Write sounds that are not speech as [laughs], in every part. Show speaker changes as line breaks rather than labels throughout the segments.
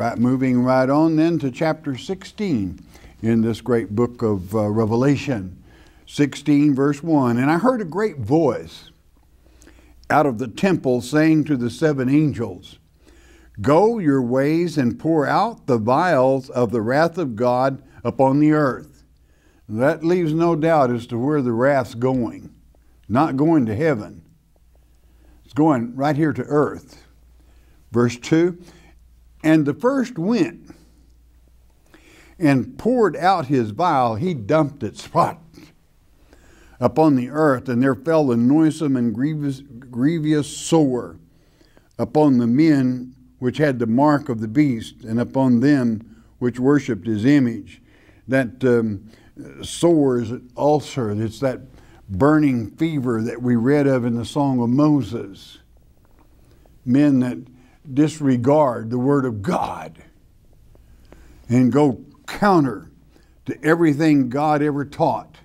Right, moving right on then to chapter 16 in this great book of uh, Revelation. 16, verse 1. And I heard a great voice out of the temple saying to the seven angels, Go your ways and pour out the vials of the wrath of God upon the earth. That leaves no doubt as to where the wrath's going. Not going to heaven, it's going right here to earth. Verse 2 And the first went and poured out his vial, he dumped it spot upon the earth, and there fell a noisome and grievous, grievous sore upon the men which had the mark of the beast, and upon them which worshipped his image. That um, sore is an ulcer, it's that burning fever that we read of in the Song of Moses. Men that disregard the Word of God and go counter to everything God ever taught.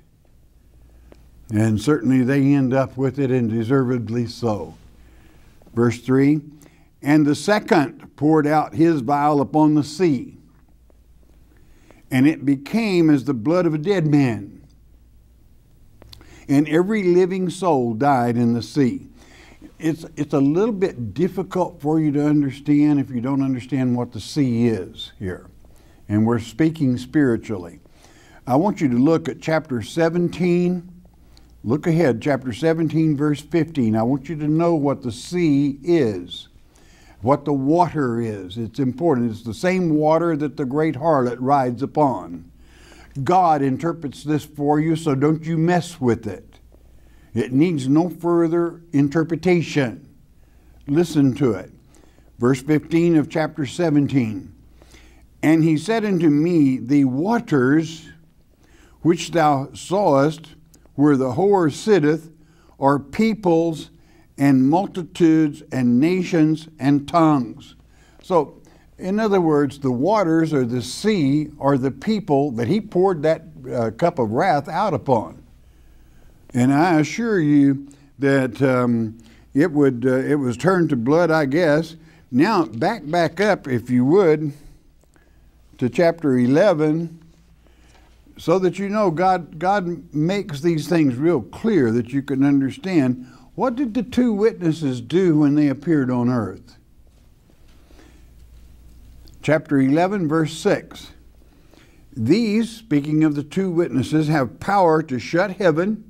And certainly they end up with it, and deservedly so. Verse 3 And the second poured out his vial upon the sea, and it became as the blood of a dead man. And every living soul died in the sea. It's, it's a little bit difficult for you to understand if you don't understand what the sea is here. And we're speaking spiritually. I want you to look at chapter 17 Look ahead, chapter 17, verse 15. I want you to know what the sea is, what the water is. It's important. It's the same water that the great harlot rides upon. God interprets this for you, so don't you mess with it. It needs no further interpretation. Listen to it. Verse 15 of chapter 17. And he said unto me, The waters which thou sawest, where the whore sitteth are peoples and multitudes and nations and tongues. So, in other words, the waters or the sea are the people that he poured that uh, cup of wrath out upon. And I assure you that um, it would uh, it was turned to blood, I guess. Now back back up, if you would, to chapter 11 so that you know God, God makes these things real clear that you can understand. What did the two witnesses do when they appeared on earth? Chapter 11, verse 6. These, speaking of the two witnesses, have power to shut heaven,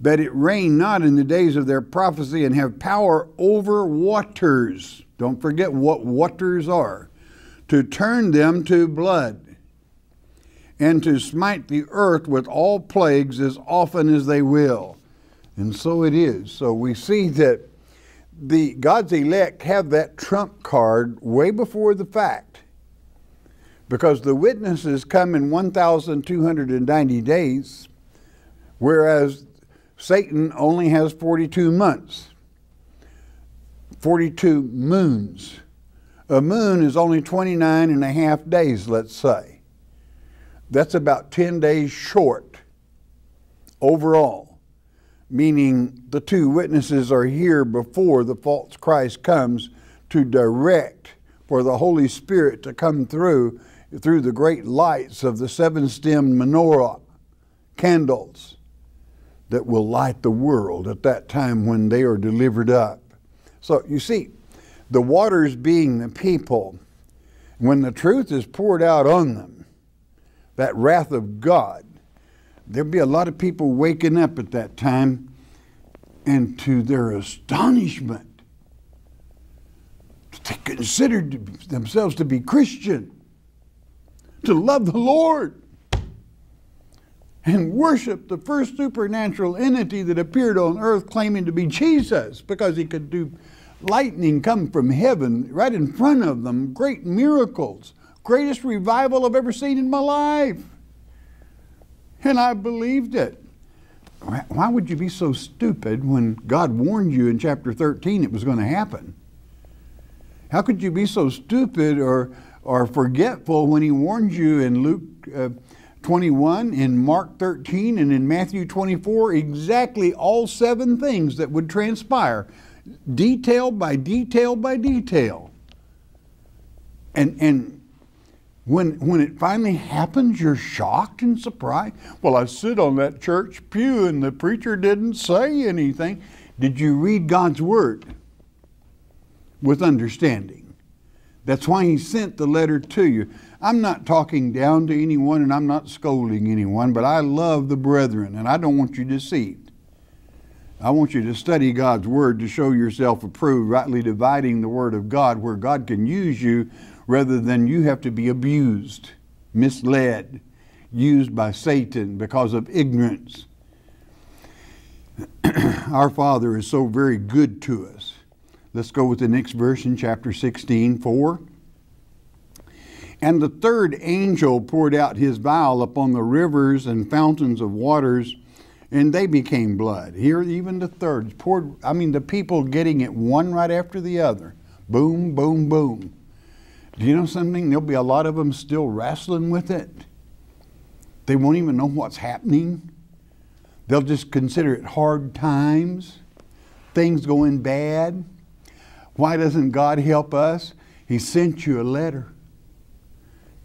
that it rain not in the days of their prophecy, and have power over waters. Don't forget what waters are, to turn them to blood and to smite the earth with all plagues as often as they will. And so it is. So we see that the God's elect have that trump card way before the fact. Because the witnesses come in 1,290 days, whereas Satan only has 42 months, 42 moons. A moon is only 29 and a half days, let's say. That's about 10 days short overall, meaning the two witnesses are here before the false Christ comes to direct for the Holy Spirit to come through through the great lights of the seven stemmed menorah candles that will light the world at that time when they are delivered up. So you see, the waters being the people, when the truth is poured out on them, that wrath of God, there'll be a lot of people waking up at that time, and to their astonishment, they considered themselves to be Christian, to love the Lord, and worship the first supernatural entity that appeared on earth claiming to be Jesus because he could do lightning come from heaven right in front of them, great miracles greatest revival I've ever seen in my life. And I believed it. Why would you be so stupid when God warned you in chapter 13 it was going to happen? How could you be so stupid or, or forgetful when He warned you in Luke uh, 21, in Mark 13, and in Matthew 24 exactly all seven things that would transpire, detail by detail by detail? And, and when, when it finally happens, you're shocked and surprised. Well, I sit on that church pew and the preacher didn't say anything. Did you read God's Word with understanding? That's why He sent the letter to you. I'm not talking down to anyone and I'm not scolding anyone, but I love the brethren and I don't want you deceived. I want you to study God's Word to show yourself approved, rightly dividing the Word of God where God can use you rather than you have to be abused, misled, used by Satan because of ignorance. [clears throat] Our Father is so very good to us. Let's go with the next verse in chapter 16, 4. And the third angel poured out his vial upon the rivers and fountains of waters, and they became blood. Here, even the third poured, I mean, the people getting it one right after the other. Boom, boom, boom. Do you know something? There'll be a lot of them still wrestling with it. They won't even know what's happening. They'll just consider it hard times, things going bad. Why doesn't God help us? He sent you a letter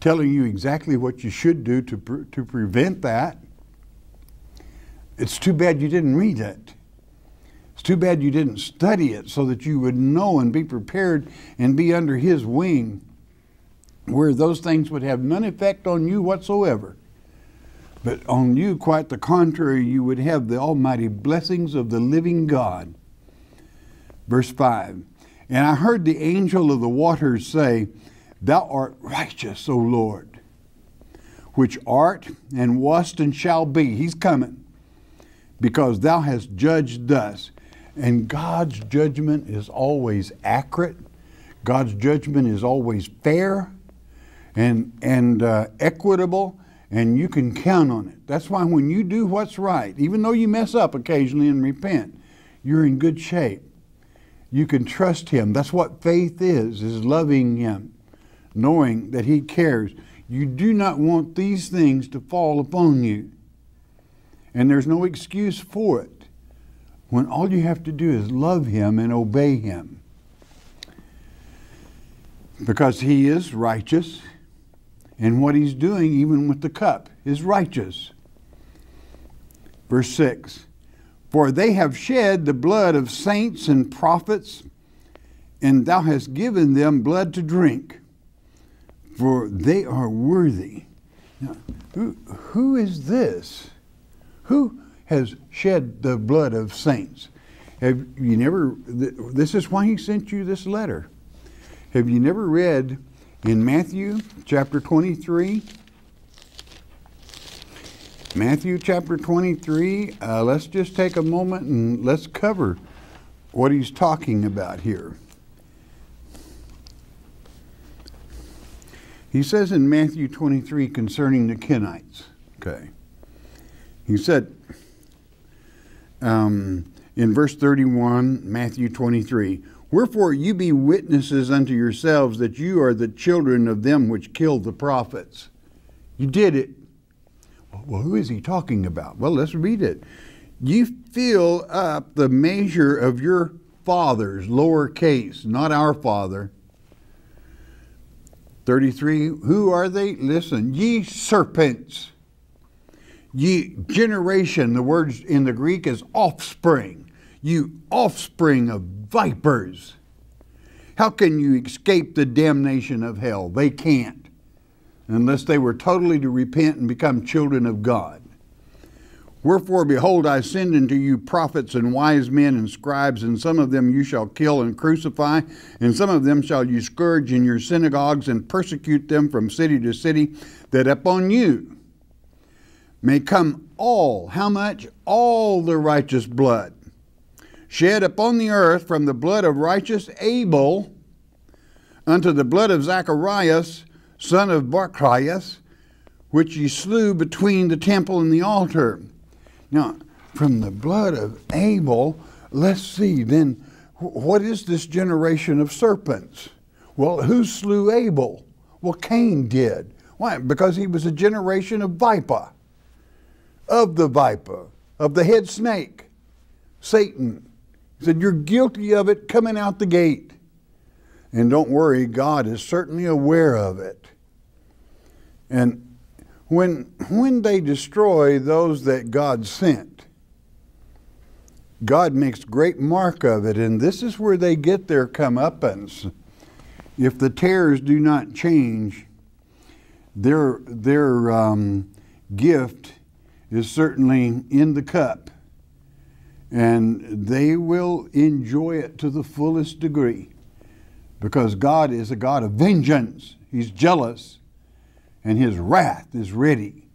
telling you exactly what you should do to, pre- to prevent that. It's too bad you didn't read it. It's too bad you didn't study it so that you would know and be prepared and be under His wing where those things would have none effect on you whatsoever. But on you, quite the contrary, you would have the almighty blessings of the living God. Verse 5 And I heard the angel of the waters say, Thou art righteous, O Lord, which art and wast and shall be. He's coming, because thou hast judged thus. And God's judgment is always accurate, God's judgment is always fair and, and uh, equitable, and you can count on it. That's why when you do what's right, even though you mess up occasionally and repent, you're in good shape. You can trust Him. That's what faith is, is loving Him, knowing that He cares. You do not want these things to fall upon you. And there's no excuse for it when all you have to do is love Him and obey Him. Because He is righteous, and what he's doing, even with the cup, is righteous. Verse 6 For they have shed the blood of saints and prophets, and thou hast given them blood to drink, for they are worthy. Now, who, who is this? Who has shed the blood of saints? Have you never, this is why he sent you this letter. Have you never read in Matthew chapter 23. Matthew chapter 23, uh, let's just take a moment and let's cover what he's talking about here. He says in Matthew 23 concerning the Kenites, okay, he said um, in verse 31, Matthew 23, Wherefore you be witnesses unto yourselves that you are the children of them which killed the prophets. You did it. Well, who is he talking about? Well, let's read it. You fill up the measure of your fathers, lowercase, not our father. 33, who are they? Listen, ye serpents. Ye generation, the word in the Greek is offspring. You offspring of vipers. How can you escape the damnation of hell? They can't, unless they were totally to repent and become children of God. Wherefore, behold, I send unto you prophets and wise men and scribes, and some of them you shall kill and crucify, and some of them shall you scourge in your synagogues and persecute them from city to city, that upon you may come all, how much? All the righteous blood shed upon the earth from the blood of righteous Abel unto the blood of Zacharias, son of Barachias, which ye slew between the temple and the altar. Now, from the blood of Abel, let's see then, what is this generation of serpents? Well, who slew Abel? Well, Cain did. Why? Because he was a generation of viper, of the viper, of the head snake, Satan. He said, You're guilty of it coming out the gate. And don't worry, God is certainly aware of it. And when, when they destroy those that God sent, God makes great mark of it, and this is where they get their comeuppance. If the tares do not change, their, their um, gift is certainly in the cup, and they will enjoy it to the fullest degree because God is a God of vengeance. He's jealous, and His wrath is ready,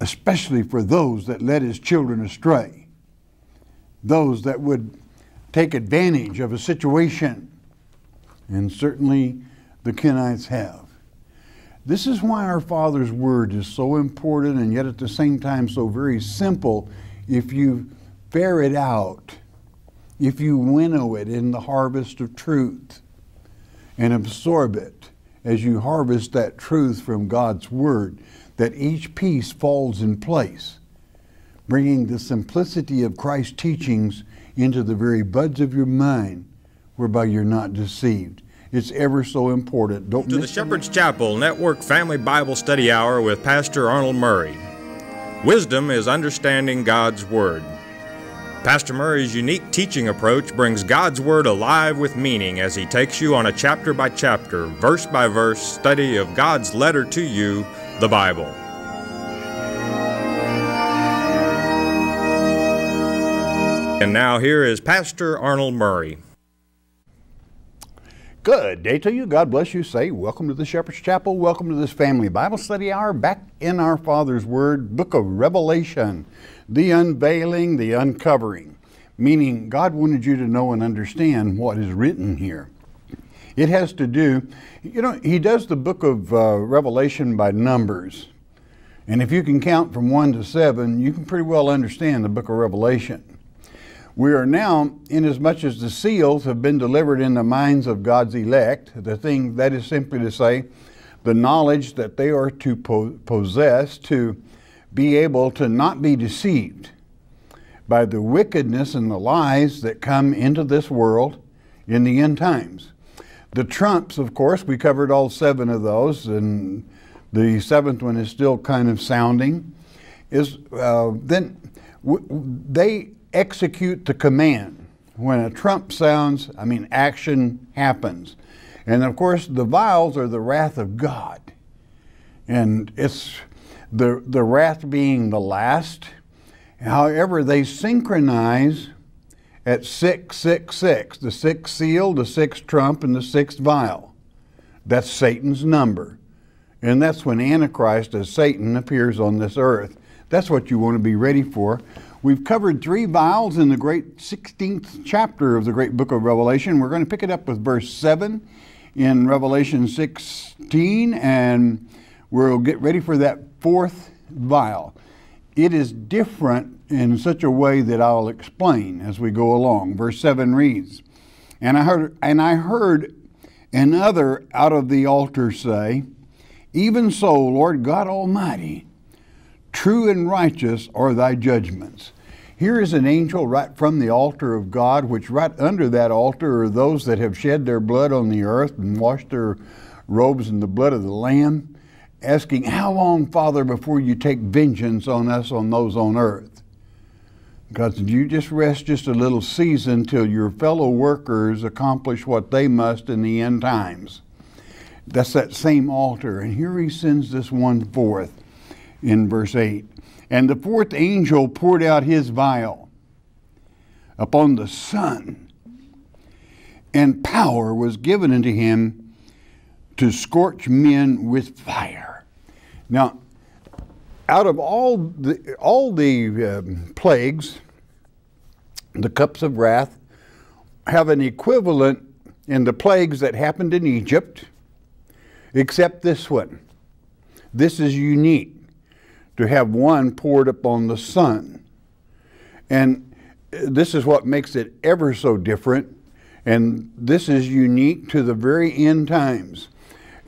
especially for those that led His children astray, those that would take advantage of a situation, and certainly the Kenites have. This is why our Father's Word is so important and yet at the same time so very simple if you ferret out, if you winnow it in the harvest of truth and absorb it as you harvest that truth from God's Word, that each piece falls in place, bringing the simplicity of Christ's teachings into the very buds of your mind, whereby you're not deceived. It's ever so important.
Don't to the Shepherd's Chapel Network Family Bible Study Hour with Pastor Arnold Murray. Wisdom is understanding God's Word. Pastor Murray's unique teaching approach brings God's Word alive with meaning as he takes you on a chapter by chapter, verse by verse study of God's letter to you, the Bible. And now here is Pastor Arnold Murray.
Good day to you. God bless you. Say, welcome to the Shepherd's Chapel. Welcome to this family Bible study hour back in our Father's Word, book of Revelation, the unveiling, the uncovering, meaning God wanted you to know and understand what is written here. It has to do, you know, He does the book of uh, Revelation by numbers. And if you can count from one to seven, you can pretty well understand the book of Revelation. We are now, inasmuch as the seals have been delivered in the minds of God's elect, the thing that is simply to say, the knowledge that they are to po possess to be able to not be deceived by the wickedness and the lies that come into this world in the end times. The trumps, of course, we covered all seven of those, and the seventh one is still kind of sounding. Is uh, then they execute the command. When a trump sounds, I mean, action happens. And of course, the vials are the wrath of God. And it's the, the wrath being the last. However, they synchronize at 666, the sixth seal, the sixth trump, and the sixth vial. That's Satan's number. And that's when Antichrist, as Satan, appears on this earth. That's what you want to be ready for. We've covered three vials in the great 16th chapter of the great book of Revelation. We're going to pick it up with verse 7 in Revelation 16, and we'll get ready for that fourth vial. It is different in such a way that I'll explain as we go along. Verse 7 reads, And I heard, and I heard another out of the altar say, Even so, Lord God Almighty, True and righteous are thy judgments. Here is an angel right from the altar of God, which right under that altar are those that have shed their blood on the earth and washed their robes in the blood of the Lamb, asking, How long, Father, before you take vengeance on us, on those on earth? God said, You just rest just a little season till your fellow workers accomplish what they must in the end times. That's that same altar. And here he sends this one forth in verse 8. And the fourth angel poured out his vial upon the sun, and power was given unto him to scorch men with fire. Now, out of all the, all the uh, plagues, the cups of wrath have an equivalent in the plagues that happened in Egypt, except this one. This is unique to have one poured upon the sun. And this is what makes it ever so different. And this is unique to the very end times.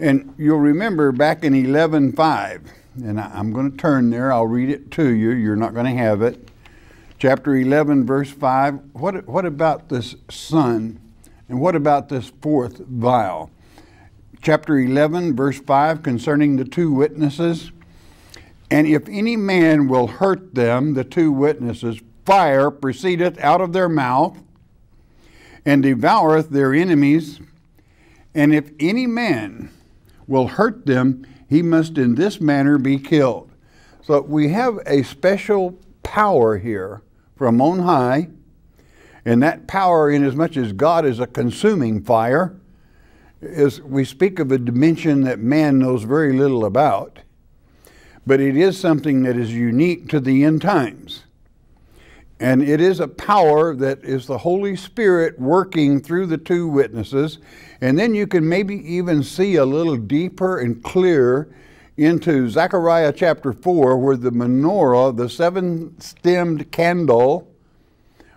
And you'll remember back in 11.5, and I'm going to turn there, I'll read it to you, you're not going to have it. Chapter 11, verse 5, what, what about this sun And what about this fourth vial? Chapter 11, verse 5, concerning the two witnesses. And if any man will hurt them, the two witnesses, fire proceedeth out of their mouth and devoureth their enemies. And if any man will hurt them, he must in this manner be killed. So we have a special power here from on high, and that power, inasmuch as God is a consuming fire, is we speak of a dimension that man knows very little about but it is something that is unique to the end times. And it is a power that is the Holy Spirit working through the two witnesses. And then you can maybe even see a little deeper and clearer into Zechariah chapter 4, where the menorah, the seven stemmed candle,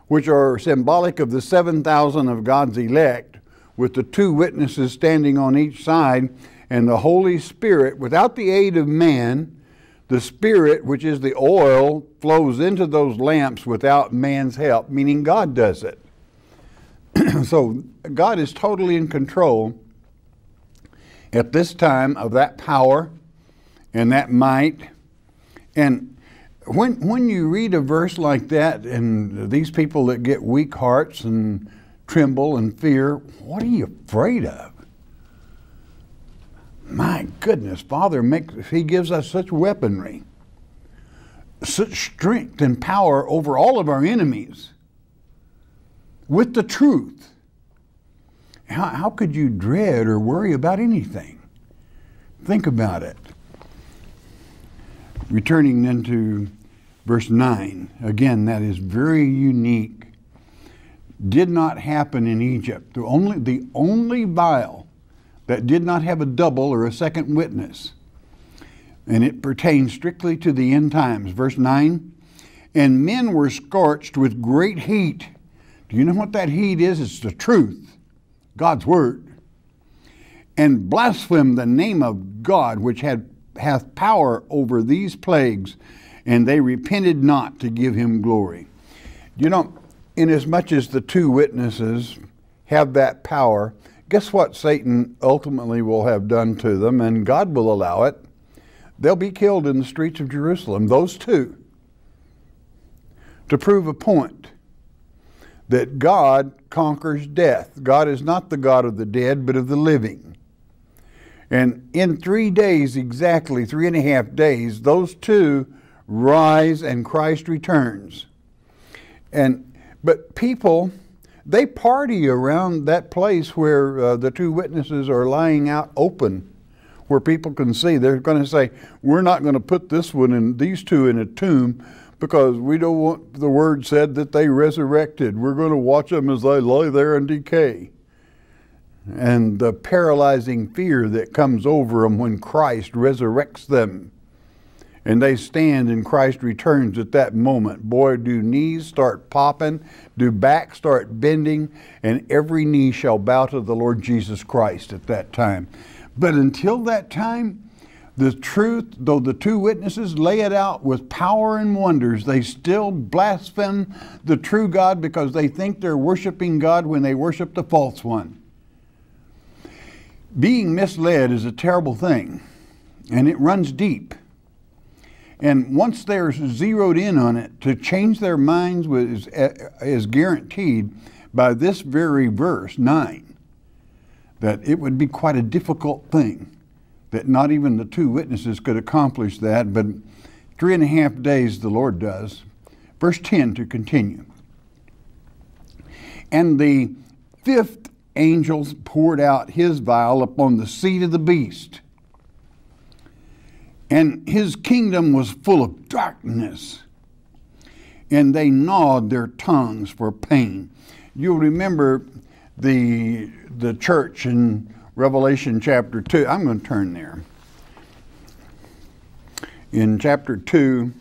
which are symbolic of the 7,000 of God's elect, with the two witnesses standing on each side, and the Holy Spirit, without the aid of man, the Spirit, which is the oil, flows into those lamps without man's help, meaning God does it. [clears throat] so God is totally in control at this time of that power and that might. And when, when you read a verse like that, and these people that get weak hearts and tremble and fear, what are you afraid of? My goodness, Father makes He gives us such weaponry, such strength and power over all of our enemies with the truth. How, how could you dread or worry about anything? Think about it. Returning then to verse 9, again, that is very unique. Did not happen in Egypt. The only, the only vial that did not have a double or a second witness. And it pertains strictly to the end times. Verse 9 And men were scorched with great heat. Do you know what that heat is? It's the truth, God's word. And blasphemed the name of God, which had, hath power over these plagues, and they repented not to give him glory. You know, inasmuch as the two witnesses have that power, guess what Satan ultimately will have done to them, and God will allow it? They'll be killed in the streets of Jerusalem, those two, to prove a point that God conquers death. God is not the God of the dead, but of the living. And in three days, exactly three and a half days, those two rise and Christ returns. And but people they party around that place where uh, the two witnesses are lying out open, where people can see. They're going to say, We're not going to put this one and these two in a tomb because we don't want the word said that they resurrected. We're going to watch them as they lie there and decay. And the paralyzing fear that comes over them when Christ resurrects them and they stand and Christ returns at that moment. Boy, do knees start popping, do backs start bending, and every knee shall bow to the Lord Jesus Christ at that time. But until that time, the truth, though the two witnesses lay it out with power and wonders, they still blaspheme the true God because they think they're worshiping God when they worship the false one. Being misled is a terrible thing, and it runs deep. And once they're zeroed in on it, to change their minds was, eh, is guaranteed by this very verse, 9, that it would be quite a difficult thing, that not even the two witnesses could accomplish that, but three and a half days the Lord does. Verse 10 to continue. And the fifth angel poured out his vial upon the seat of the beast and his kingdom was full of darkness. And they gnawed their tongues for pain. You'll remember the, the church in Revelation chapter 2. I'm going to turn there. In chapter 2,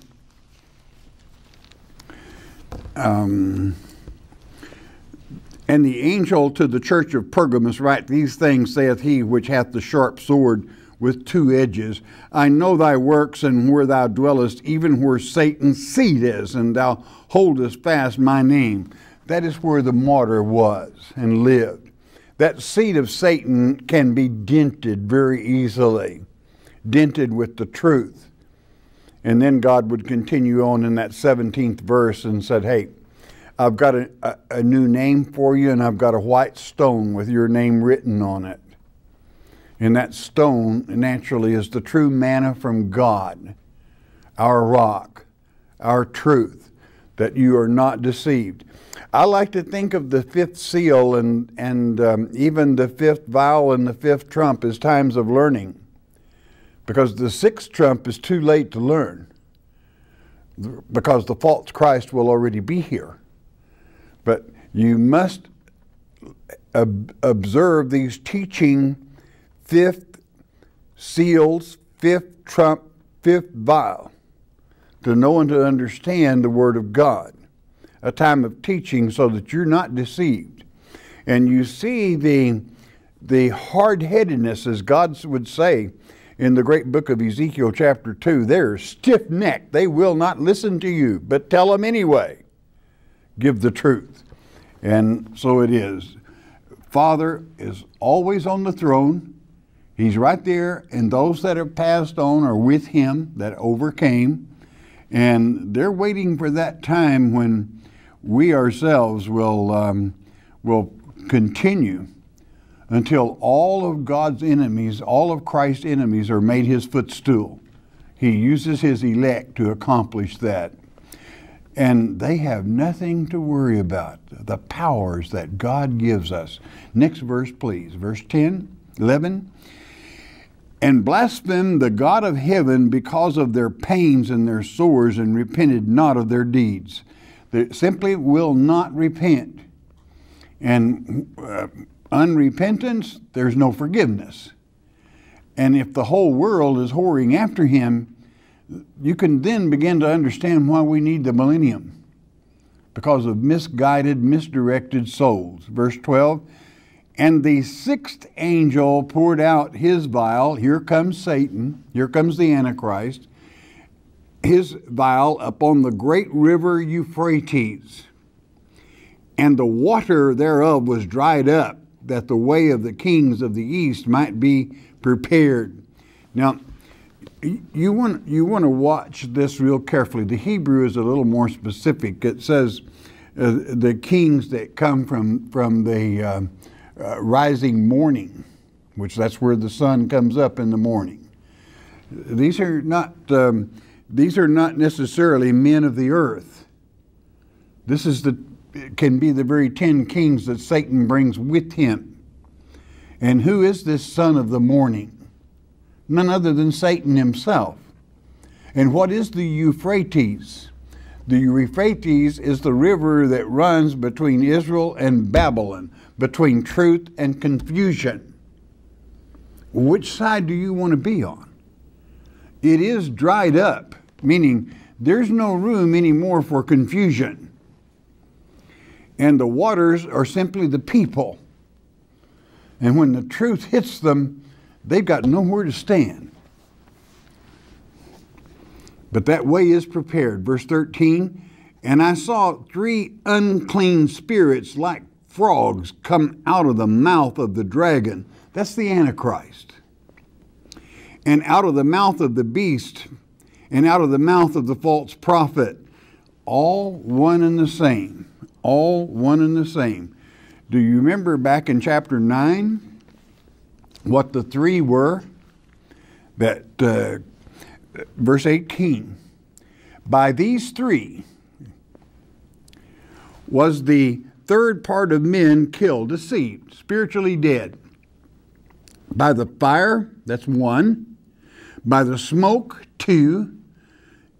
um, and the angel to the church of Pergamos write, These things saith he which hath the sharp sword with two edges. I know thy works and where thou dwellest, even where Satan's seat is, and thou holdest fast my name. That is where the martyr was and lived. That seed of Satan can be dented very easily, dented with the truth. And then God would continue on in that 17th verse and said, Hey, I've got a, a, a, new name for you, and I've got a white stone with your name written on it. And that stone, naturally, is the true manna from God, our rock, our truth, that you are not deceived. I like to think of the fifth seal and, and um, even the fifth vial and the fifth trump as times of learning because the sixth trump is too late to learn because the false Christ will already be here. But you must ob observe these teaching fifth seals, fifth trump, fifth vial to know and to understand the Word of God. A time of teaching so that you're not deceived. And you see the, the hard headedness, as God would say, in the great book of Ezekiel, chapter 2. They're stiff necked. They will not listen to you, but tell them anyway. Give the truth. And so it is. Father is always on the throne. He's right there, and those that have passed on are with him that overcame. And they're waiting for that time when we ourselves will, um, will continue until all of God's enemies, all of Christ's enemies, are made his footstool. He uses his elect to accomplish that. And they have nothing to worry about, the powers that God gives us. Next verse, please. Verse 10, 11. And blasphemed the God of heaven because of their pains and their sores, and repented not of their deeds. They simply will not repent. And uh, unrepentance, there's no forgiveness. And if the whole world is whoring after him, you can then begin to understand why we need the millennium because of misguided, misdirected souls. Verse 12 And the sixth angel poured out his vial. Here comes Satan, here comes the Antichrist, his vial upon the great river Euphrates. And the water thereof was dried up that the way of the kings of the east might be prepared. Now, you want you want to watch this real carefully. The Hebrew is a little more specific. It says uh, the kings that come from from the uh, uh, rising morning, which that's where the sun comes up in the morning. These are not um, these are not necessarily men of the earth. This is the can be the very ten kings that Satan brings with him. And who is this son of the morning? None other than Satan himself. And what is the Euphrates? The Euphrates is the river that runs between Israel and Babylon, between truth and confusion. Which side do you want to be on? It is dried up, meaning there's no room anymore for confusion and the waters are simply the people. And when the truth hits them, they've got nowhere to stand. But that way is prepared. Verse 13 And I saw three unclean spirits like frogs come out of the mouth of the dragon. That's the Antichrist. And out of the mouth of the beast, and out of the mouth of the false prophet, all one and the same all one and the same. Do you remember back in chapter 9 what the three were? That uh, verse 18 by these three was the third part of men killed, deceived, spiritually dead. By the fire, that's one. By the smoke, two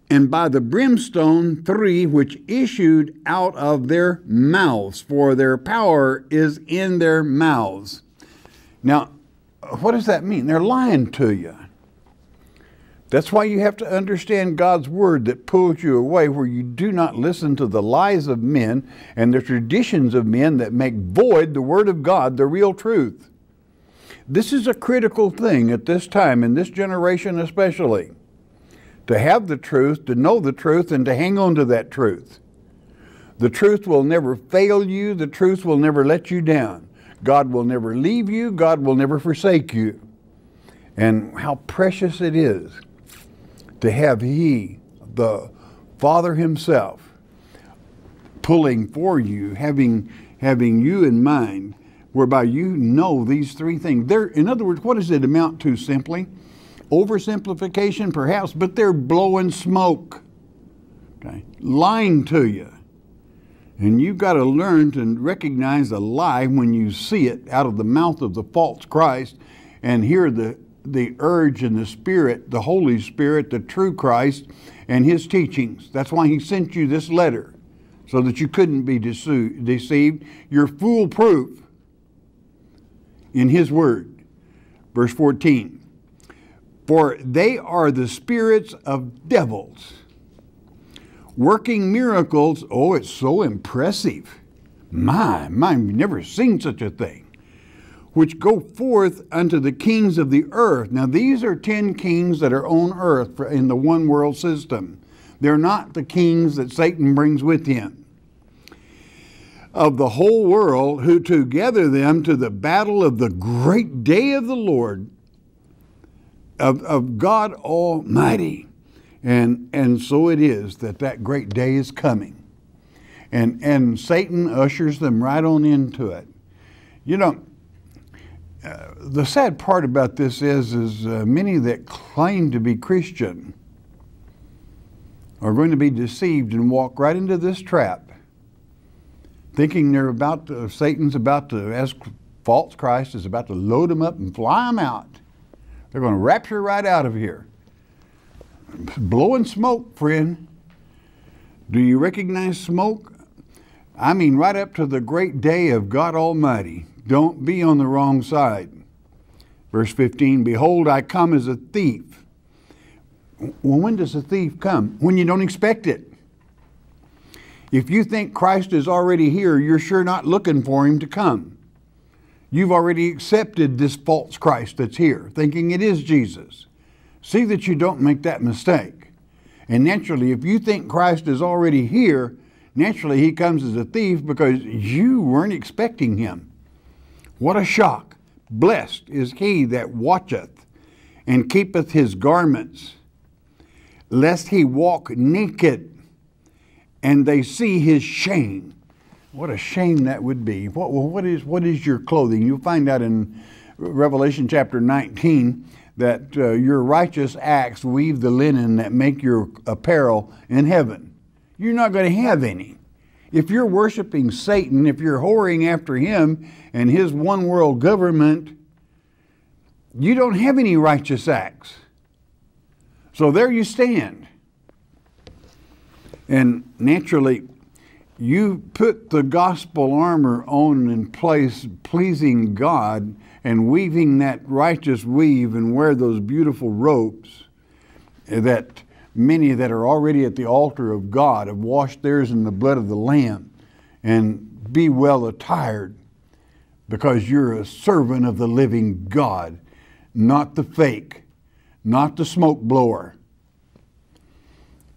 and by the brimstone three which issued out of their mouths, for their power is in their mouths. Now, what does that mean? They're lying to you. That's why you have to understand God's word that pulls you away, where you do not listen to the lies of men and the traditions of men that make void the word of God, the real truth. This is a critical thing at this time, in this generation especially to have the truth, to know the truth, and to hang on to that truth. The truth will never fail you, the truth will never let you down. God will never leave you, God will never forsake you. And how precious it is to have He, the Father Himself, pulling for you, having, having you in mind, whereby you know these three things. They're, in other words, what does it amount to simply? Oversimplification, perhaps, but they're blowing smoke, okay? lying to you. And you've got to learn to recognize a lie when you see it out of the mouth of the false Christ and hear the, the urge and the Spirit, the Holy Spirit, the true Christ, and His teachings. That's why He sent you this letter, so that you couldn't be deceived. You're foolproof in His Word. Verse 14 For they are the spirits of devils working miracles. Oh, it's so impressive. My, my, I've never seen such a thing. Which go forth unto the kings of the earth. Now, these are 10 kings that are on earth in the one world system. They're not the kings that Satan brings with him. Of the whole world, who to gather them to the battle of the great day of the Lord, of, of God Almighty. And, and so it is that that great day is coming. And, and Satan ushers them right on into it. You know, uh, the sad part about this is, is uh, many that claim to be Christian are going to be deceived and walk right into this trap, thinking they're about to, Satan's about to, as false Christ is about to load them up and fly them out. They're going to rapture right out of here blowing smoke, friend. Do you recognize smoke? I mean, right up to the great day of God Almighty. Don't be on the wrong side. Verse 15 Behold, I come as a thief. Well, when does a thief come? When you don't expect it. If you think Christ is already here, you're sure not looking for him to come. You've already accepted this false Christ that's here, thinking it is Jesus. See that you don't make that mistake. And naturally, if you think Christ is already here, naturally he comes as a thief because you weren't expecting him. What a shock! Blessed is he that watcheth and keepeth his garments, lest he walk naked and they see his shame. What a shame that would be. What, what, is, what is your clothing? You'll find out in Revelation chapter 19 that uh, your righteous acts weave the linen that make your apparel in heaven. You're not going to have any. If you're worshiping Satan, if you're whoring after him and his one world government, you don't have any righteous acts. So there you stand. And naturally, you put the gospel armor on in place, pleasing God, and weaving that righteous weave and wear those beautiful robes that many that are already at the altar of God have washed theirs in the blood of the Lamb and be well attired because you're a servant of the living God, not the fake, not the smoke blower.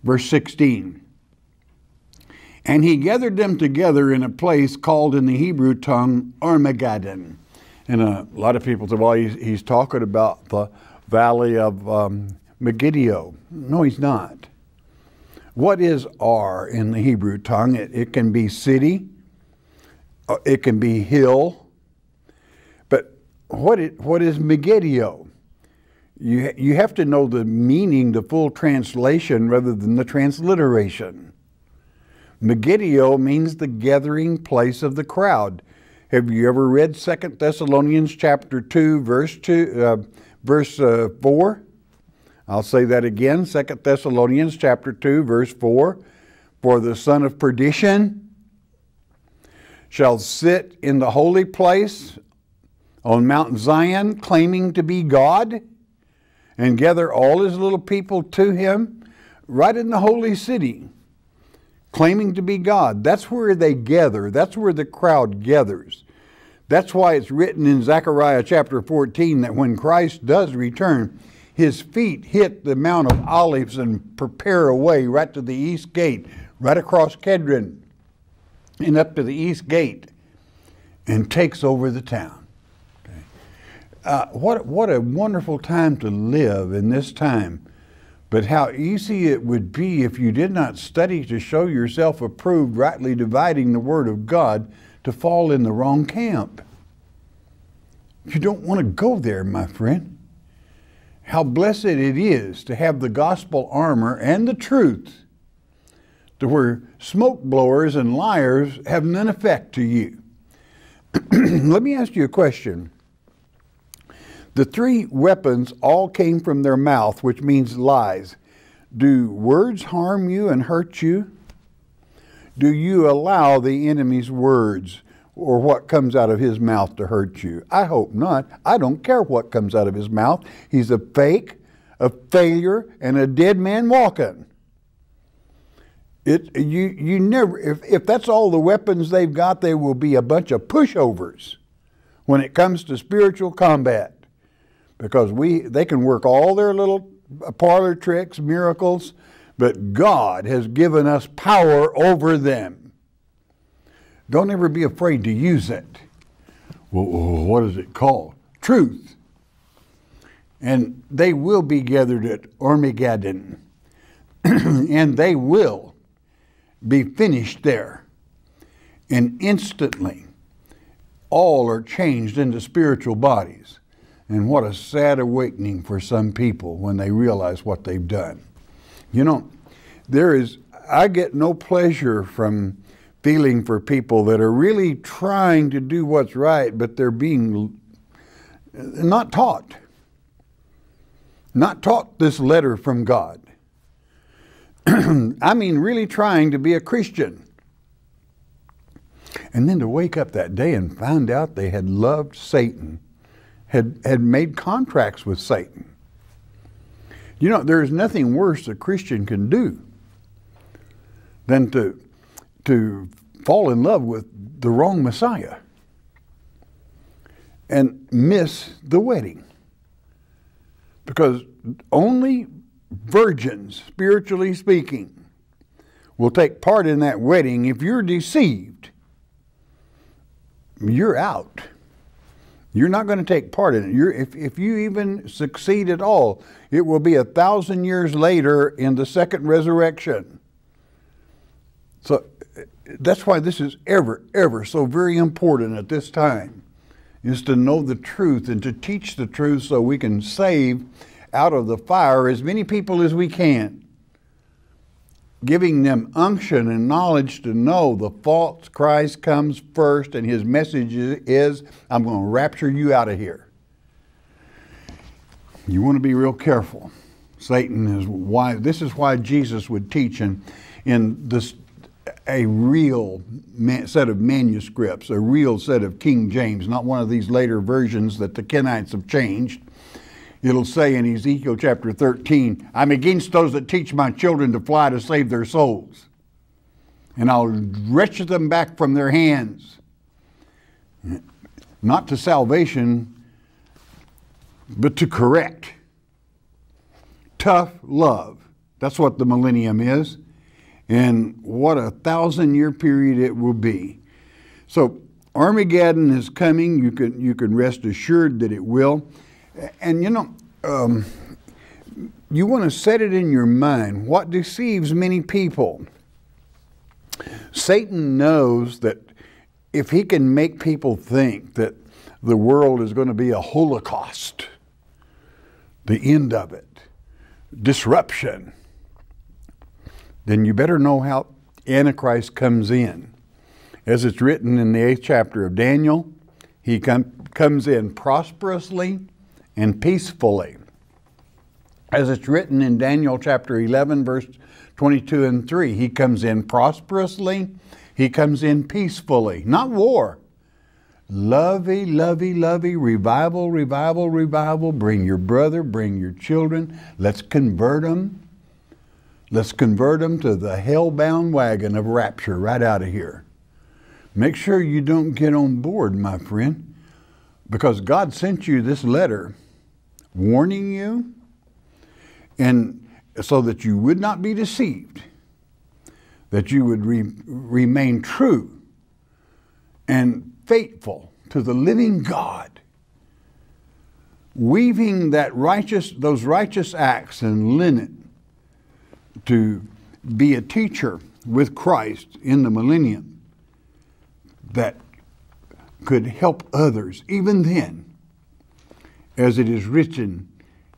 Verse 16. And he gathered them together in a place called in the Hebrew tongue Armageddon. And a lot of people say, well, he's, he's talking about the valley of um, Megiddo. No, he's not. What is Ar in the Hebrew tongue? It, it can be city, uh, it can be hill, but what, it, what is Megiddo? You, you have to know the meaning, the full translation, rather than the transliteration. Megiddo means the gathering place of the crowd. Have you ever read Second Thessalonians chapter 2 verse 2 uh, verse uh, 4? I'll say that again, Second Thessalonians chapter 2 verse 4. For the son of perdition shall sit in the holy place on Mount Zion claiming to be God and gather all his little people to him right in the holy city claiming to be God. That's where they gather. That's where the crowd gathers. That's why it's written in Zechariah chapter 14 that when Christ does return, his feet hit the Mount of Olives and prepare a way right to the east gate, right across Kedron and up to the east gate. and takes over the town. Okay. Uh, what, what a wonderful time to live in this time. But how easy it would be if you did not study to show yourself approved, rightly dividing the Word of God, to fall in the wrong camp. You don't want to go there, my friend. How blessed it is to have the gospel armor and the truth to where smoke blowers and liars have none effect to you. [clears throat] Let me ask you a question. The three weapons all came from their mouth, which means lies. Do words harm you and hurt you? Do you allow the enemy's words or what comes out of his mouth to hurt you? I hope not. I don't care what comes out of his mouth. He's a fake, a failure, and a dead man walking. It, you, you never, if, if that's all the weapons they've got, they will be a bunch of pushovers when it comes to spiritual combat. Because we, they can work all their little parlor tricks, miracles, but God has given us power over them. Don't ever be afraid to use it. Well, what is it called? Truth. And they will be gathered at Armageddon. [clears throat] and they will be finished there. And instantly, all are changed into spiritual bodies. And what a sad awakening for some people when they realize what they've done. You know, there is, I get no pleasure from feeling for people that are really trying to do what's right, but they're being not taught. Not taught this letter from God. [clears throat] I mean, really trying to be a Christian. And then to wake up that day and find out they had loved Satan, had, had made contracts with Satan. You know, there's nothing worse a Christian can do than to, to fall in love with the wrong Messiah and miss the wedding. Because only virgins, spiritually speaking, will take part in that wedding. If you're deceived, you're out. You're not going to take part in it. You're, if, if you even succeed at all, it will be a thousand years later in the second resurrection. So that's why this is ever, ever so very important at this time, is to know the truth and to teach the truth so we can save out of the fire as many people as we can, giving them unction and knowledge to know the false Christ comes first and his message is, I'm going to rapture you out of here. You want to be real careful. Satan is why this is why Jesus would teach in, in this a real set of manuscripts, a real set of King James, not one of these later versions that the Kenites have changed it'll say in Ezekiel chapter 13, I'm against those that teach my children to fly to save their souls. And I'll wrench them back from their hands. Not to salvation, but to correct. Tough love. That's what the millennium is. And what a thousand year period it will be. So Armageddon is coming. You can, you can rest assured that it will. And you know, um, you want to set it in your mind what deceives many people. Satan knows that if he can make people think that the world is going to be a holocaust, the end of it, disruption, then you better know how Antichrist comes in. As it's written in the eighth chapter of Daniel, he com- comes in prosperously and peacefully. As it's written in Daniel chapter 11, verse 22 and 3, he comes in prosperously, he comes in peacefully, not war. Lovey, lovey, lovey, revival, revival, revival. Bring your brother, bring your children. Let's convert them. Let's convert them to the hell-bound wagon of rapture right out of here. Make sure you don't get on board, my friend, because God sent you this letter warning you, and so that you would not be deceived, that you would re remain true and faithful to the living God, weaving that righteous, those righteous acts in linen to be a teacher with Christ in the millennium that could help others even then, as it is written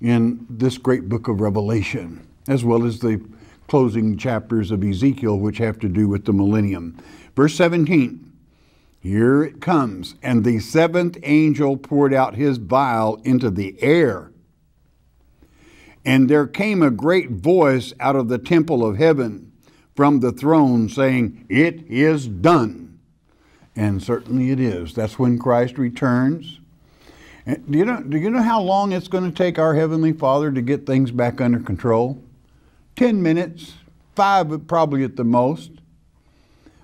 in this great book of Revelation, as well as the closing chapters of Ezekiel, which have to do with the millennium. Verse 17 here it comes. And the seventh angel poured out his vial into the air. And there came a great voice out of the temple of heaven from the throne saying, It is done. And certainly it is. That's when Christ returns. Do you know, do you know how long it's going to take our Heavenly Father to get things back under control? 10 minutes, five probably at the most.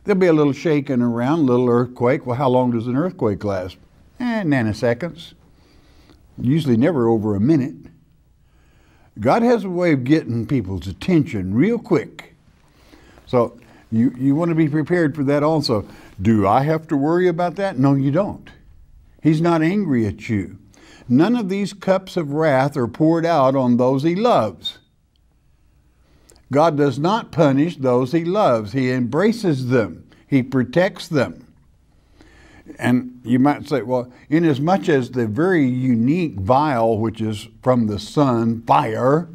There'll be a little shaking around, a little earthquake. Well, how long does an earthquake last? Eh, nanoseconds. Usually never over a minute. God has a way of getting people's attention real quick. So you, you want to be prepared for that also. Do I have to worry about that? No, you don't. He's not angry at you. None of these cups of wrath are poured out on those he loves. God does not punish those he loves, he embraces them, he protects them. And you might say, well, inasmuch as the very unique vial, which is from the sun, fire,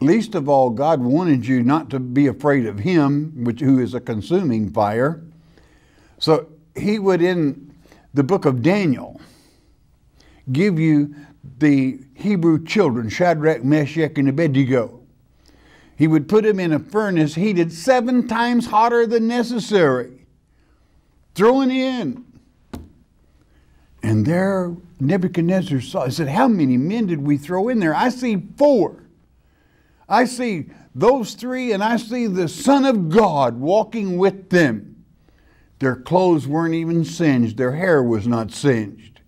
least of all, God wanted you not to be afraid of Him, which who is a consuming fire. So He would, in the book of Daniel, give you the Hebrew children, Shadrach, Meshach, and Abednego. He would put them in a furnace heated seven times hotter than necessary, throwing in. And there Nebuchadnezzar saw, he said, How many men did we throw in there? I see four. I see those three, and I see the Son of God walking with them. Their clothes weren't even singed, their hair was not singed.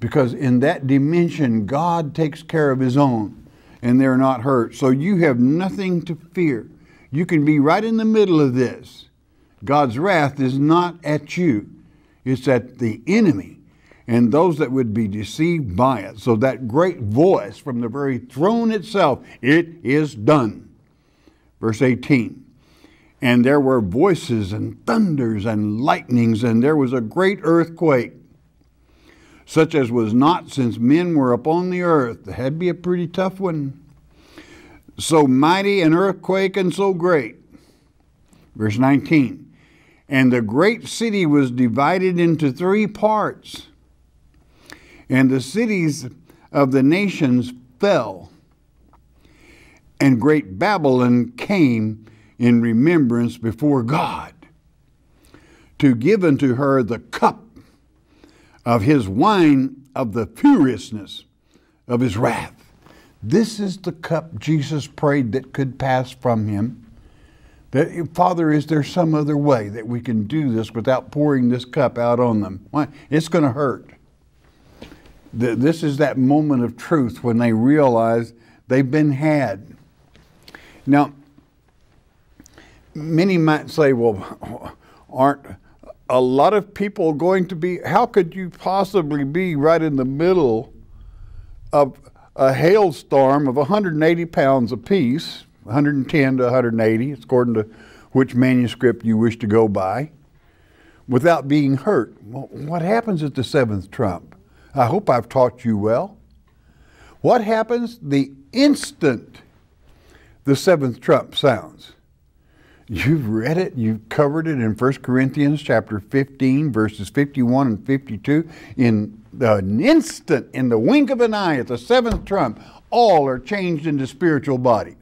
Because in that dimension, God takes care of His own and they're not hurt. So you have nothing to fear. You can be right in the middle of this. God's wrath is not at you, it's at the enemy and those that would be deceived by it. So that great voice from the very throne itself, it is done. Verse 18. And there were voices and thunders and lightnings, and there was a great earthquake such as was not since men were upon the earth. To be a pretty tough one. So mighty an earthquake and so great. Verse 19. And the great city was divided into three parts, and the cities of the nations fell. And great Babylon came in remembrance before God to give unto her the cup of his wine of the furiousness of his wrath. This is the cup Jesus prayed that could pass from him. That, Father, is there some other way that we can do this without pouring this cup out on them? Why? It's going to hurt. This is that moment of truth when they realize they've been had. Now, many might say, well, aren't a lot of people going to be, how could you possibly be right in the middle of a hailstorm of 180 pounds apiece, 110 to 180, according to which manuscript you wish to go by, without being hurt? Well, what happens at the seventh trump? I hope I've taught you well. What happens the instant the seventh trump sounds? You've read it, you've covered it in 1 Corinthians chapter 15, verses 51 and 52. In an instant, in the wink of an eye, at the seventh trump, all are changed into spiritual bodies.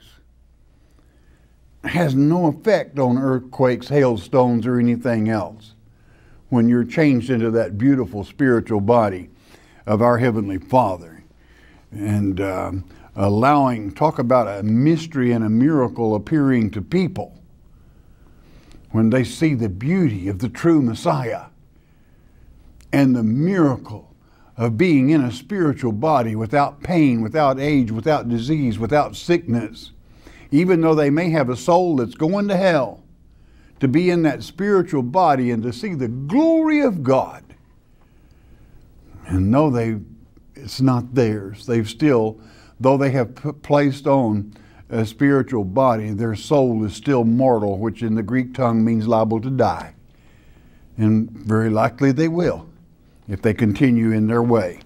It has no effect on earthquakes, hailstones, or anything else when you're changed into that beautiful spiritual body of our Heavenly Father. And um, allowing, talk about a mystery and a miracle appearing to people when they see the beauty of the true Messiah and the miracle of being in a spiritual body without pain, without age, without disease, without sickness, even though they may have a soul that's going to hell, to be in that spiritual body and to see the glory of God. And know they it's not theirs. They've still, though they have placed on a spiritual body, their soul is still mortal, which in the Greek tongue means liable to die. And very likely they will if they continue in their way.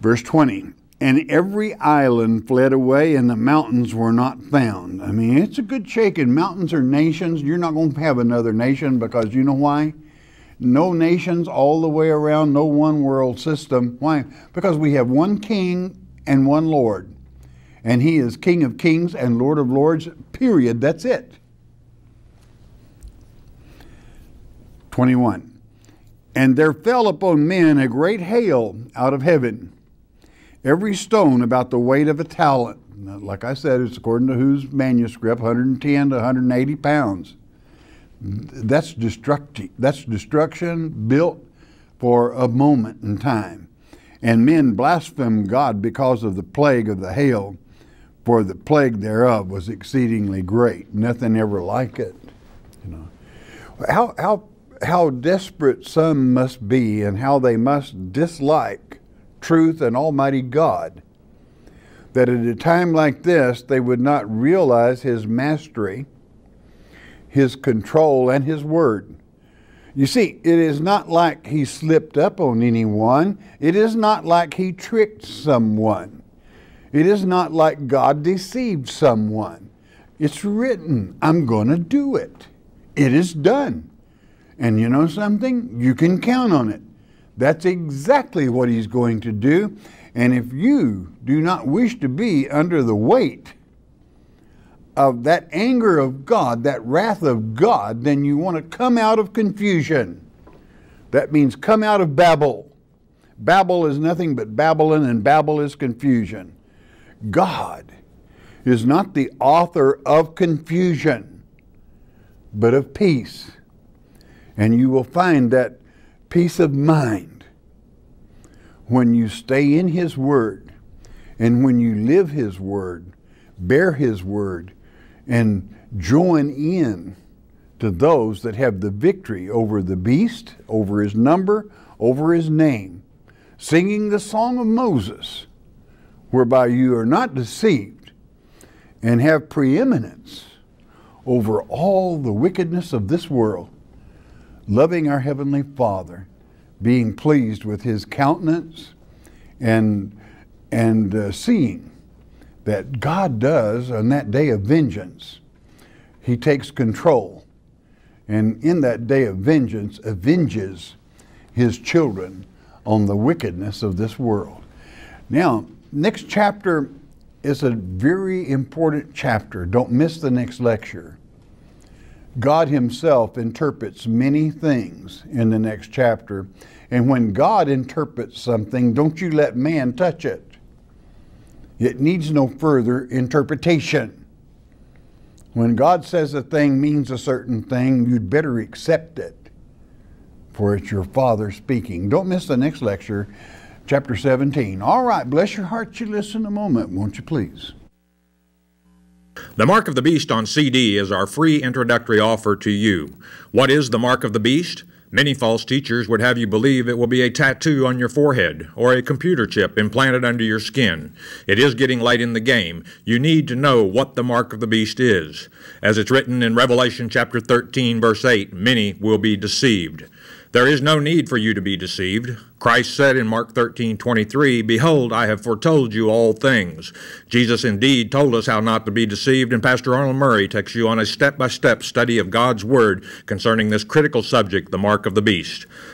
Verse 20 And every island fled away, and the mountains were not found. I mean, it's a good shaking. Mountains are nations. You're not going to have another nation because you know why? No nations all the way around, no one world system. Why? Because we have one king and one Lord. And he is King of kings and Lord of lords, period. That's it. 21. And there fell upon men a great hail out of heaven, every stone about the weight of a talent. Now, like I said, it's according to whose manuscript, 110 to 180 pounds. That's destructive. That's destruction built for a moment in time. And men blasphemed God because of the plague of the hail, for the plague thereof was exceedingly great. Nothing ever like it. You know. How how how desperate some must be and how they must dislike truth and Almighty God. That at a time like this they would not realize his mastery his control and his word. You see, it is not like he slipped up on anyone. It is not like he tricked someone. It is not like God deceived someone. It's written, I'm going to do it. It is done. And you know something? You can count on it. That's exactly what he's going to do. And if you do not wish to be under the weight of that anger of God, that wrath of God, then you want to come out of confusion. That means come out of Babel. Babel is nothing but Babylon, and Babel is confusion. God is not the author of confusion, but of peace. And you will find that peace of mind when you stay in His Word and when you live His Word, bear His Word, and join in to those that have the victory over the beast, over his number, over his name, singing the song of Moses, whereby you are not deceived and have preeminence over all the wickedness of this world, loving our Heavenly Father, being pleased with His countenance, and, and uh, seeing that God does on that day of vengeance. He takes control. And in that day of vengeance, avenges his children on the wickedness of this world. Now, next chapter is a very important chapter. Don't miss the next lecture. God Himself interprets many things in the next chapter. And when God interprets something, don't you let man touch it. It needs no further interpretation. When God says a thing means a certain thing, you'd better accept it, for it's your Father speaking. Don't miss the next lecture, chapter 17. All right, bless your heart. You listen a moment, won't you please?
The Mark of the Beast on CD is our free introductory offer to you. What is the Mark of the Beast? Many false teachers would have you believe it will be a tattoo on your forehead or a computer chip implanted under your skin. It is getting late in the game. You need to know what the mark of the beast is. As it's written in Revelation chapter 13 verse 8, many will be deceived. There is no need for you to be deceived. Christ said in Mark 13, 23, Behold, I have foretold you all things. Jesus indeed told us how not to be deceived, and Pastor Arnold Murray takes you on a step by step study of God's Word concerning this critical subject, the mark of the beast.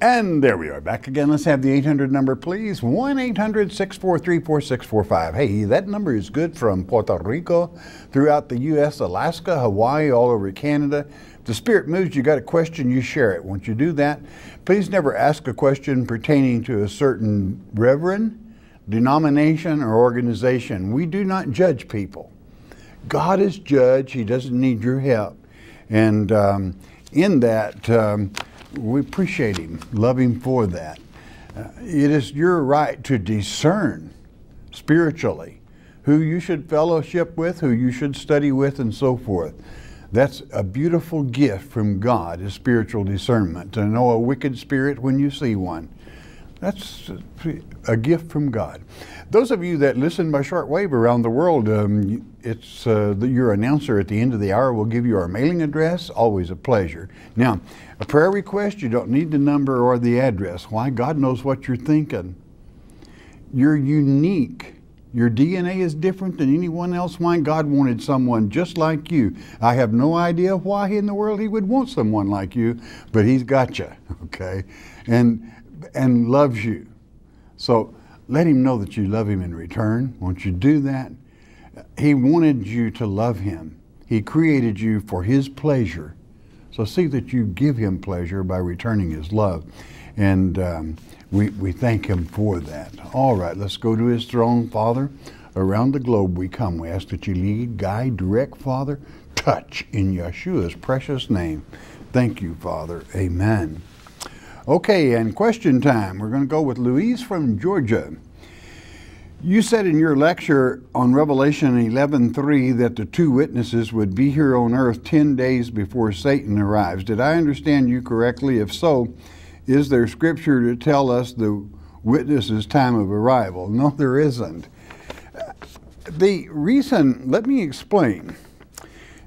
And there we are, back again. Let's have the 800 number, please. 1 800 643 4645. Hey, that number is good from Puerto Rico, throughout the U.S., Alaska, Hawaii, all over Canada. If the Spirit moves, you got a question, you share it. Once you do that, please never ask a question pertaining to a certain reverend, denomination, or organization. We do not judge people. God is judge, He doesn't need your help. And um, in that, um, we appreciate him, love him for that. Uh, it is your right to discern spiritually who you should fellowship with, who you should study with, and so forth. That's a beautiful gift from God, is spiritual discernment, to know a wicked spirit when you see one. That's a gift from God. Those of you that listen by shortwave around the world, um, it's uh, the, your announcer at the end of the hour will give you our mailing address. Always a pleasure. Now, a prayer request, you don't need the number or the address. Why? God knows what you're thinking. You're unique. Your DNA is different than anyone else. Why? God wanted someone just like you. I have no idea why in the world He would want someone like you, but He's got you, [laughs] okay? And, and loves you. So let Him know that you love Him in return. Once you do that, He wanted you to love Him. He created you for His pleasure so see that you give him pleasure by returning his love. And um, we, we thank him for that. All right, let's go to his throne, Father. Around the globe we come. We ask that you lead, guide, direct, Father, touch in Yeshua's precious name. Thank you, Father. Amen. Okay, and question time. We're going to go with Louise from Georgia. You said in your lecture on Revelation 11:3 that the two witnesses would be here on earth 10 days before Satan arrives. Did I understand you correctly? If so, is there scripture to tell us the witness's time of arrival? No, there isn't. The reason, let me explain.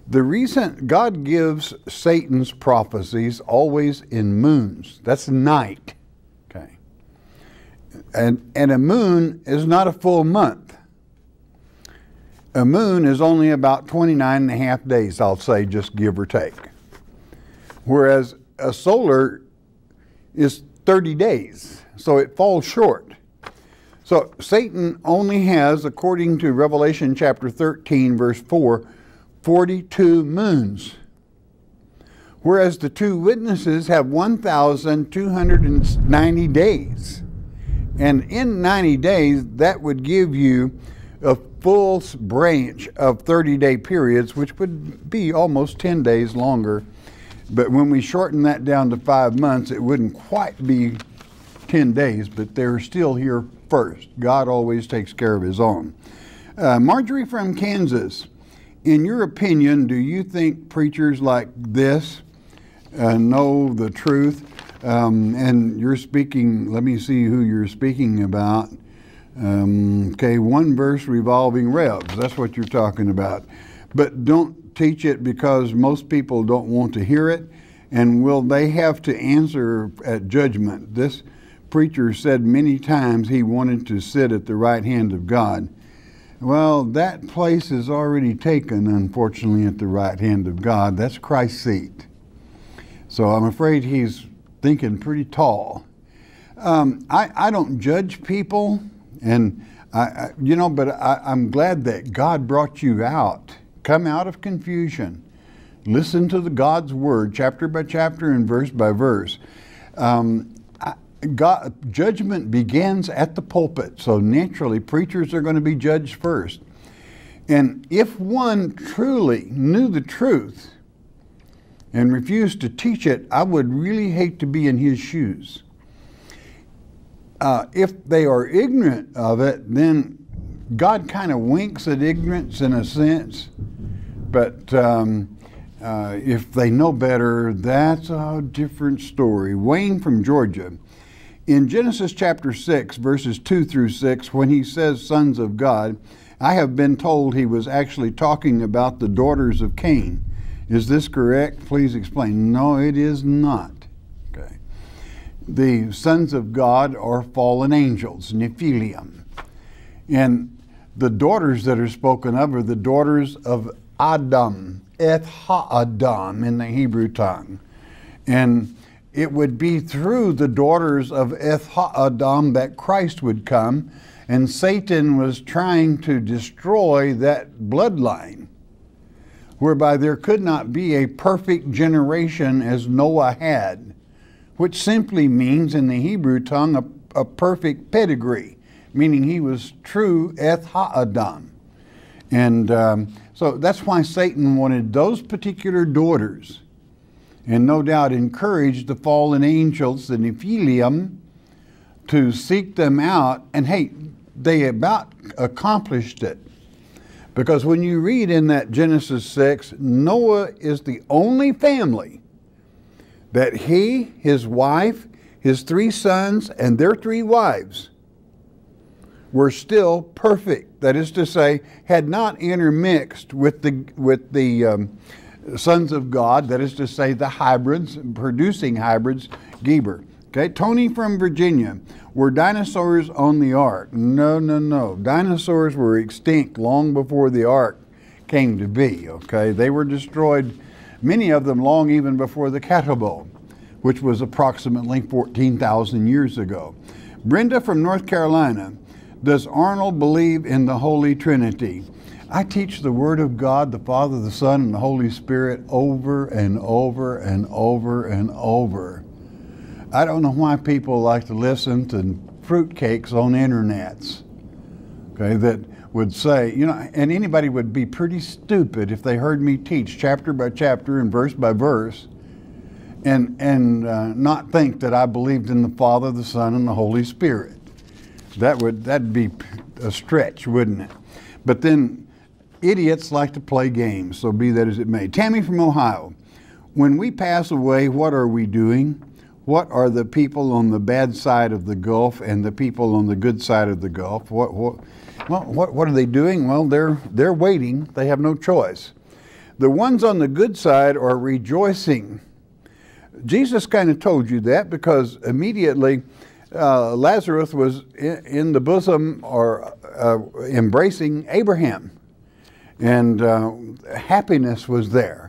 The reason God gives Satan's prophecies always in moons. That's night. And, and a moon is not a full month. A moon is only about 29 and a half days, I'll say, just give or take. Whereas a solar is 30 days, so it falls short. So Satan only has, according to Revelation chapter 13, verse 4, 42 moons. Whereas the two witnesses have 1,290 days. And in 90 days, that would give you a full branch of 30 day periods, which would be almost 10 days longer. But when we shorten that down to five months, it wouldn't quite be 10 days, but they're still here first. God always takes care of his own. Uh, Marjorie from Kansas, in your opinion, do you think preachers like this uh, know the truth? Um, and you're speaking, let me see who you're speaking about. Um, okay, one verse revolving revs, that's what you're talking about. But don't teach it because most people don't want to hear it. And will they have to answer at judgment? This preacher said many times he wanted to sit at the right hand of God. Well, that place is already taken, unfortunately, at the right hand of God. That's Christ's seat. So I'm afraid he's thinking pretty tall. Um, I, I don't judge people, and I, I you know, but I, I'm glad that God brought you out. Come out of confusion. Listen to the God's word, chapter by chapter and verse by verse. Um, God, judgment begins at the pulpit, so naturally preachers are going to be judged first. And if one truly knew the truth, and refused to teach it, I would really hate to be in his shoes. Uh, if they are ignorant of it, then God kind of winks at ignorance in a sense. But um, uh, if they know better, that's a different story. Wayne from Georgia. In Genesis chapter 6, verses 2 through 6, when he says sons of God, I have been told he was actually talking about the daughters of Cain. Is this correct? Please explain. No, it is not. Okay. The sons of God are fallen angels, Nephilim. And the daughters that are spoken of are the daughters of Adam, Eth Ha'adam in the Hebrew tongue. And it would be through the daughters of Eth Adam that Christ would come, and Satan was trying to destroy that bloodline, whereby there could not be a perfect generation as Noah had, which simply means in the Hebrew tongue a, a perfect pedigree, meaning he was true Eth Adam. And um, so that's why Satan wanted those particular daughters and no doubt encouraged the fallen angels, the Nephilim, to seek them out. And hey, they about accomplished it. Because when you read in that Genesis 6, Noah is the only family that he, his wife, his three sons, and their three wives were still perfect. That is to say, had not intermixed with the, with the um, sons of God, that is to say, the hybrids, producing hybrids, Geber. Okay, Tony from Virginia. Were dinosaurs on the ark? No, no, no. Dinosaurs were extinct long before the ark came to be. Okay, they were destroyed, many of them long even before the katabole, which was approximately 14,000 years ago. Brenda from North Carolina. Does Arnold believe in the Holy Trinity? I teach the Word of God, the Father, the Son, and the Holy Spirit over and over and over and over. I don't know why people like to listen to fruitcakes on internets, okay, that would say, you know, and anybody would be pretty stupid if they heard me teach chapter by chapter and verse by verse and, and uh, not think that I believed in the Father, the Son, and the Holy Spirit. That would, that'd be a stretch, wouldn't it? But then idiots like to play games, so be that as it may. Tammy from Ohio. When we pass away, what are we doing? What are the people on the bad side of the Gulf and the people on the good side of the Gulf? What, what, well, what, what are they doing? Well, they're, they're waiting. They have no choice. The ones on the good side are rejoicing. Jesus kind of told you that because immediately uh, Lazarus was in, in, the bosom or uh, embracing Abraham and uh, happiness was there.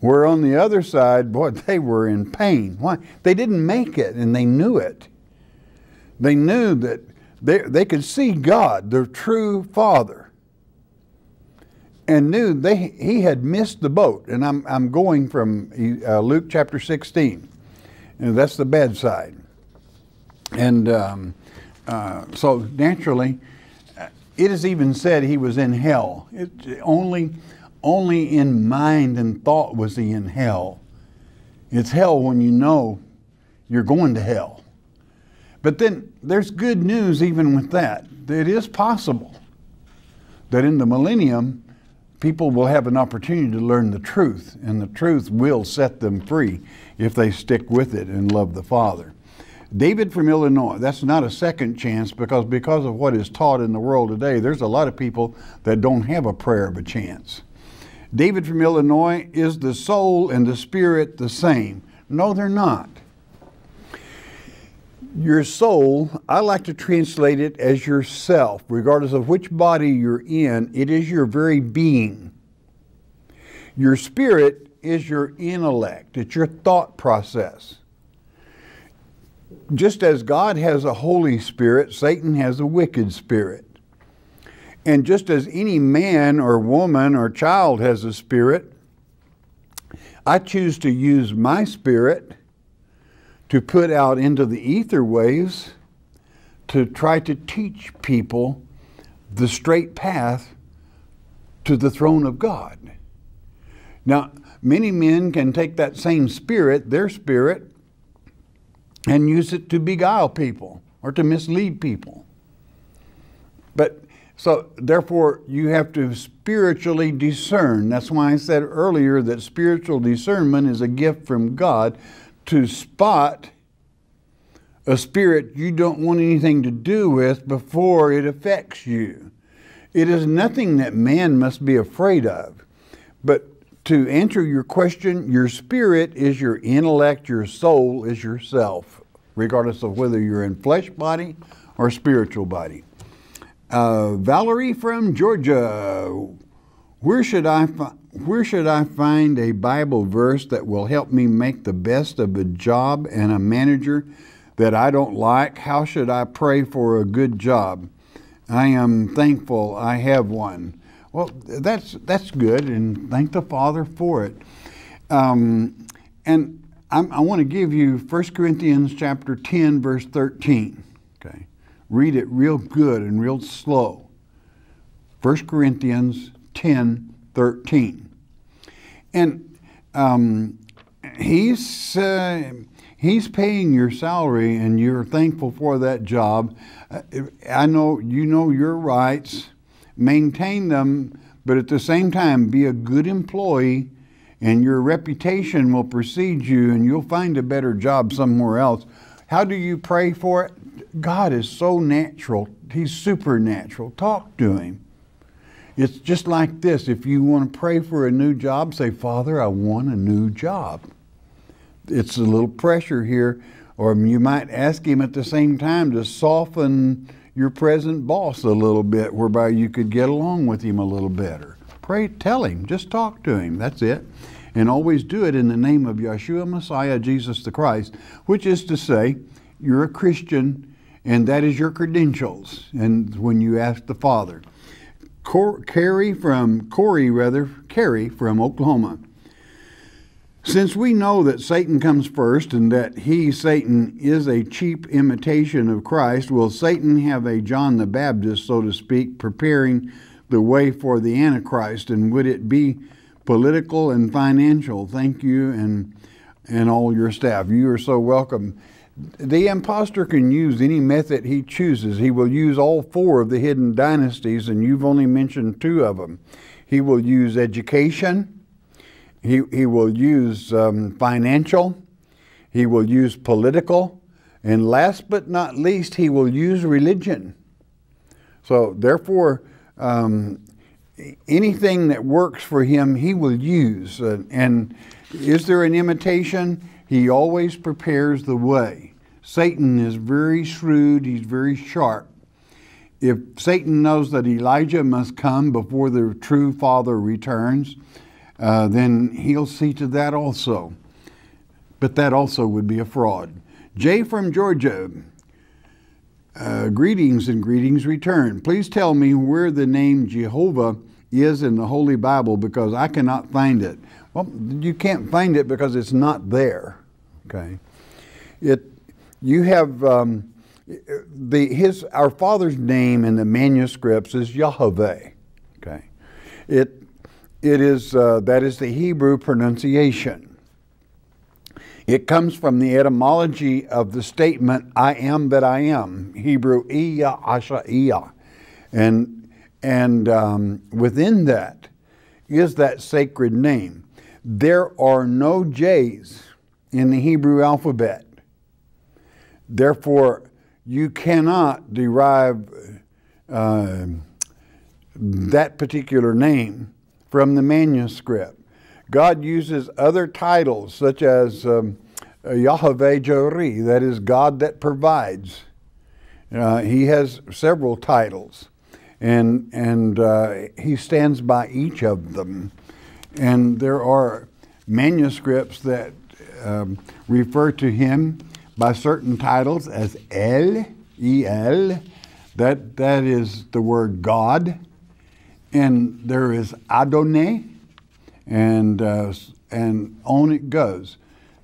Where on the other side, boy, they were in pain. Why? They didn't make it, and they knew it. They knew that they, they could see God, their true Father, and knew they, he had missed the boat. And I'm, I'm going from uh, Luke chapter 16, and that's the bad side. And um, uh, so naturally, it is even said he was in hell. It, only, only in mind and thought was he in hell. It's hell when you know you're going to hell. But then there's good news even with that. It is possible that in the millennium, people will have an opportunity to learn the truth, and the truth will set them free if they stick with it and love the Father. David from Illinois, that's not a second chance because because of what is taught in the world today, there's a lot of people that don't have a prayer of a chance. David from Illinois, is the soul and the spirit the same? No, they're not. Your soul, I like to translate it as yourself, regardless of which body you're in, it is your very being. Your spirit is your intellect, it's your thought process just as God has a Holy Spirit, Satan has a wicked spirit. And just as any man or woman or child has a spirit, I choose to use my spirit to put out into the ether waves to try to teach people the straight path to the throne of God. Now, many men can take that same spirit, their spirit, and use it to beguile people or to mislead people. But so, therefore, you have to spiritually discern. That's why I said earlier that spiritual discernment is a gift from God to spot a spirit you don't want anything to do with before it affects you. It is nothing that man must be afraid of. But to answer your question, your spirit is your intellect, your soul is yourself, regardless of whether you're in flesh body or spiritual body. Uh, Valerie from Georgia. Where should I where should I find a Bible verse that will help me make the best of a job and a manager that I don't like? How should I pray for a good job? I am thankful I have one. Well, that's that's good, and thank the Father for it. Um, and I'm, i want to give you 1 Corinthians chapter 10, verse 13. Read it real good and real slow. 1 Corinthians 10, 13. And um, he's, uh, he's paying your salary and you're thankful for that job. Uh, I know you know your rights, maintain them, but at the same time, be a good employee and your reputation will precede you and you'll find a better job somewhere else. How do you pray for it? God is so natural, He's supernatural. Talk to Him. It's just like this. If you want to pray for a new job, say, Father, I want a new job. It's a little pressure here. Or you might ask Him at the same time to soften your present boss a little bit, whereby you could get along with him a little better. Pray, tell Him, just talk to Him. That's it. And always do it in the name of Yeshua Messiah, Jesus the Christ, which is to say, you're a Christian and that is your credentials. And when you ask the Father, Cor- Carrie from Corey, rather, Carrie from Oklahoma. Since we know that Satan comes first and that he, Satan, is a cheap imitation of Christ, will Satan have a John the Baptist, so to speak, preparing the way for the Antichrist? And would it be political and financial? Thank you and, and all your staff. You are so welcome the impostor can use any method he chooses. He will use all four of the hidden dynasties, and you've only mentioned two of them. He will use education, he, he will use um, financial, he will use political, and last but not least, he will use religion. So, therefore, um, anything that works for him, he will use. And is there an imitation? He always prepares the way. Satan is very shrewd, he's very sharp. If Satan knows that Elijah must come before the true Father returns, uh, then he'll see to that also. But that also would be a fraud. Jay from Georgia, uh, greetings and greetings return. Please tell me where the name Jehovah is in the Holy Bible because I cannot find it. Well, you can't find it because it's not there. Okay, it you have um, the his our father's name in the manuscripts is Yahweh. Okay, it it is uh, that is the Hebrew pronunciation. It comes from the etymology of the statement "I am that I am," Hebrew "Iya Asha Iya," and and um, within that is that sacred name. There are no J's in the Hebrew alphabet. Therefore, you cannot derive uh, that particular name from the manuscript. God uses other titles such as um, Yahweh Joreh, that is God that provides. Uh, he has several titles, and and uh, he stands by each of them. And there are manuscripts that um, refer to him by certain titles as El, E-L, that, that is the word God. And there is Adonai, and, uh, and on it goes.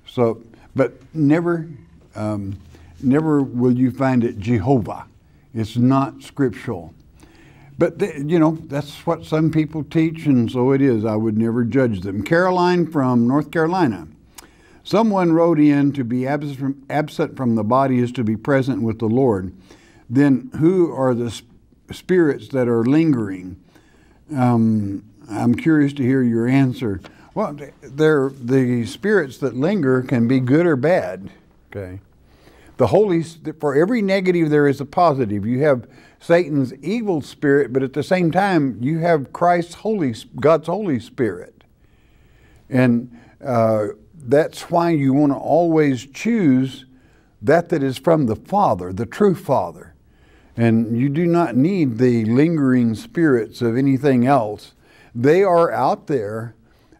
So, but never, um, never will you find it Jehovah. It's not scriptural. But, you know, that's what some people teach, and so it is. I would never judge them. Caroline from North Carolina. Someone wrote in to be absent from the body is to be present with the Lord. Then who are the spirits that are lingering? Um, I'm curious to hear your answer. Well, they're, the spirits that linger can be good or bad. Okay. The Holy, for every negative, there is a positive. You have Satan's evil spirit, but at the same time, you have Christ's Holy, God's Holy Spirit. And uh, that's why you want to always choose that that is from the Father, the true Father. And you do not need the lingering spirits of anything else. They are out there,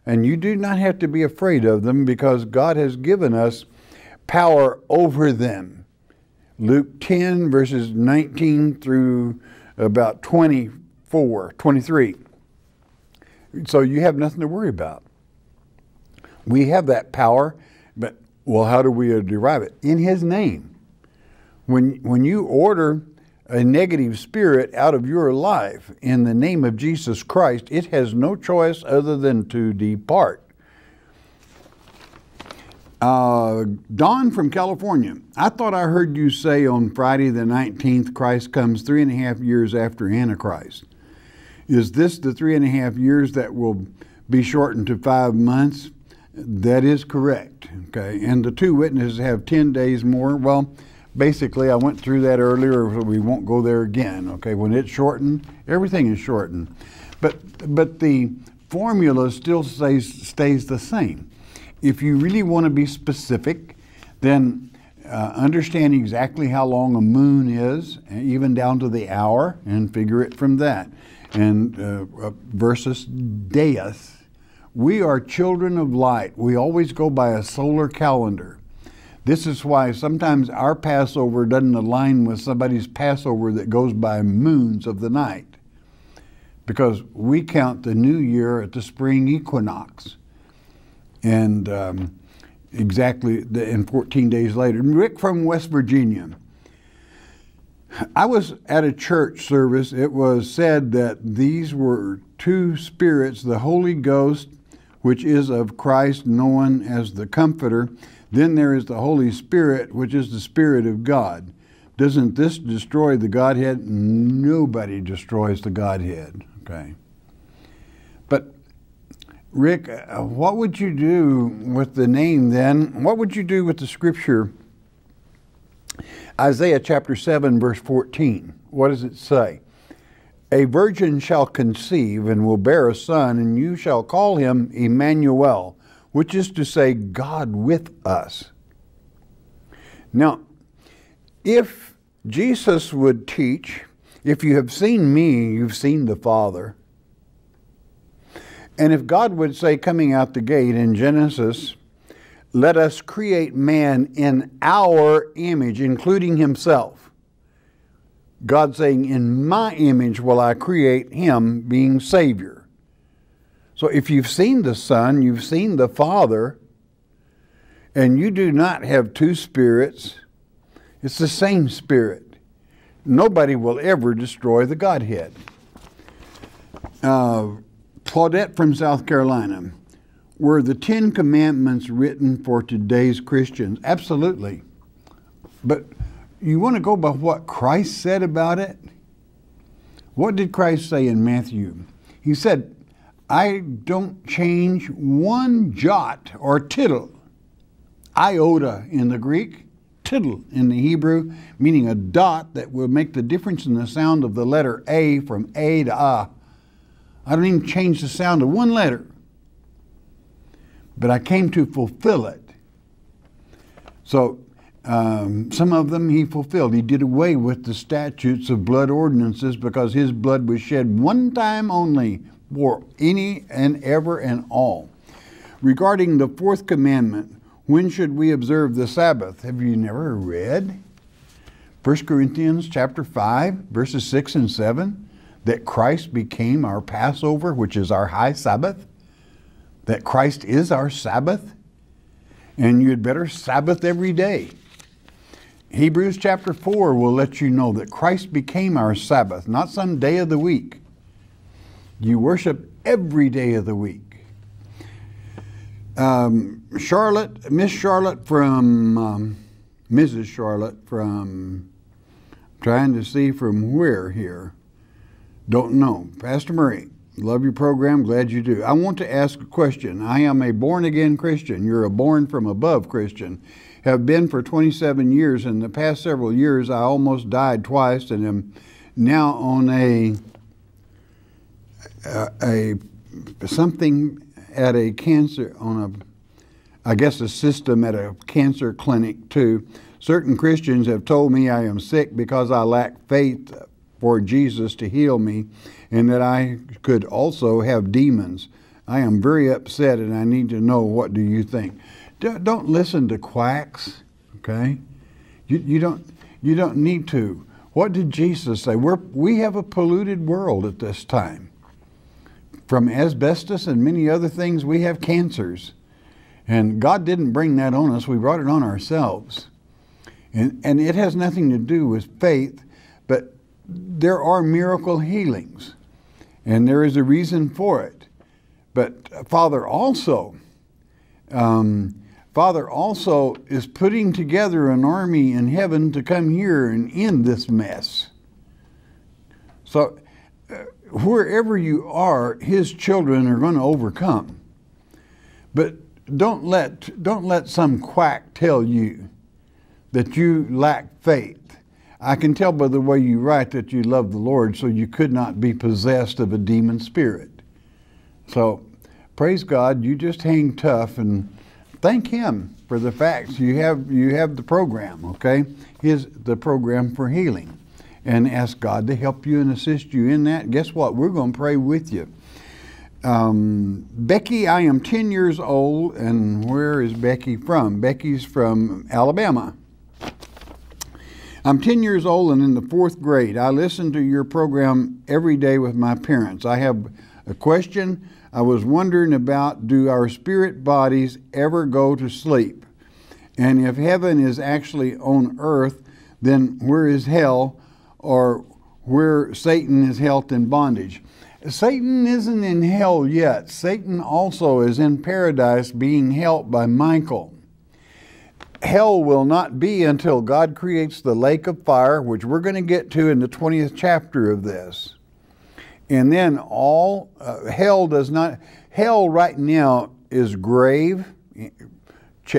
and you do not have to be afraid of them because God has given us power over them. Luke 10, verses 19 through about 24, 23. So you have nothing to worry about. We have that power, but well, how do we derive it? In His name. When, when you order a negative spirit out of your life in the name of Jesus Christ, it has no choice other than to depart. Uh, Don from California, I thought I heard you say on Friday the 19th, Christ comes three and a half years after Antichrist. Is this the three and a half years that will be shortened to five months? That is correct. Okay, and the two witnesses have 10 days more. Well, basically, I went through that earlier, so we won't go there again. Okay, when it's shortened, everything is shortened. But, but the formula still stays, stays the same. If you really want to be specific, then uh, understand exactly how long a moon is, even down to the hour, and figure it from that. And uh, uh, versus deus, we are children of light. We always go by a solar calendar. This is why sometimes our Passover doesn't align with somebody's Passover that goes by moons of the night. Because we count the new year at the spring equinox and um, exactly the, and 14 days later. Rick from West Virginia. I was at a church service. It was said that these were two spirits, the Holy Ghost, which is of Christ, known as the Comforter. Then there is the Holy Spirit, which is the Spirit of God. Doesn't this destroy the Godhead? Nobody destroys the Godhead. Okay. Rick, uh, what would you do with the name then? What would you do with the scripture? Isaiah chapter 7, verse 14. What does it say? A virgin shall conceive and will bear a son, and you shall call him Emmanuel, which is to say, God with us. Now, if Jesus would teach, if you have seen me, you've seen the Father, and if God would say, coming out the gate in Genesis, let us create man in our image, including himself. God saying, In my image will I create him being Savior. So if you've seen the Son, you've seen the Father, and you do not have two spirits, it's the same Spirit. Nobody will ever destroy the Godhead. Uh, Claudette from South Carolina. Were the Ten Commandments written for today's Christians? Absolutely. But you want to go by what Christ said about it? What did Christ say in Matthew? He said, I don't change one jot or tittle, iota in the Greek, tittle in the Hebrew, meaning a dot that will make the difference in the sound of the letter A from A to A. I don't even change the sound of one letter. But I came to fulfill it. So um, some of them he fulfilled. He did away with the statutes of blood ordinances because his blood was shed one time only for any and ever and all. Regarding the fourth commandment, when should we observe the Sabbath? Have you never read 1 Corinthians chapter 5, verses 6 and 7? That Christ became our Passover, which is our high Sabbath, that Christ is our Sabbath, and you had better Sabbath every day. Hebrews chapter 4 will let you know that Christ became our Sabbath, not some day of the week. You worship every day of the week. Um, Charlotte, Miss Charlotte from, um, Mrs. Charlotte from, trying to see from where here. Don't know. Pastor Murray, love your program. Glad you do. I want to ask a question. I am a born again Christian. You're a born from above Christian. Have been for 27 years. In the past several years, I almost died twice and am now on a, a, a something at a cancer, on a, I guess, a system at a cancer clinic too. Certain Christians have told me I am sick because I lack faith for Jesus to heal me and that I could also have demons. I am very upset and I need to know what do you think. Don't listen to quacks, okay? You, you, don't, you don't need to. What did Jesus say? We're, we have a polluted world at this time. From asbestos and many other things, we have cancers. And God didn't bring that on us, we brought it on ourselves. And, and it has nothing to do with faith, but there are miracle healings, and there is a reason for it. But Father also, um, Father also is putting together an army in heaven to come here and end this mess. So, uh, wherever you are, His children are going to overcome. But don't let, don't let some quack tell you that you lack faith. I can tell by the way you write that you love the Lord, so you could not be possessed of a demon spirit. So, praise God, you just hang tough and thank Him for the facts. You have you have the program, okay? His the program for healing, and ask God to help you and assist you in that. Guess what? We're going to pray with you. Um, Becky, I am 10 years old, and where is Becky from? Becky's from Alabama. I'm 10 years old and in the fourth grade. I listen to your program every day with my parents. I have a question I was wondering about do our spirit bodies ever go to sleep? And if heaven is actually on earth, then where is hell or where Satan is held in bondage? Satan isn't in hell yet. Satan also is in paradise being helped by Michael hell will not be until God creates the lake of fire, which we're going to get to in the 20th chapter of this. And then all uh, hell does not, hell right now is grave.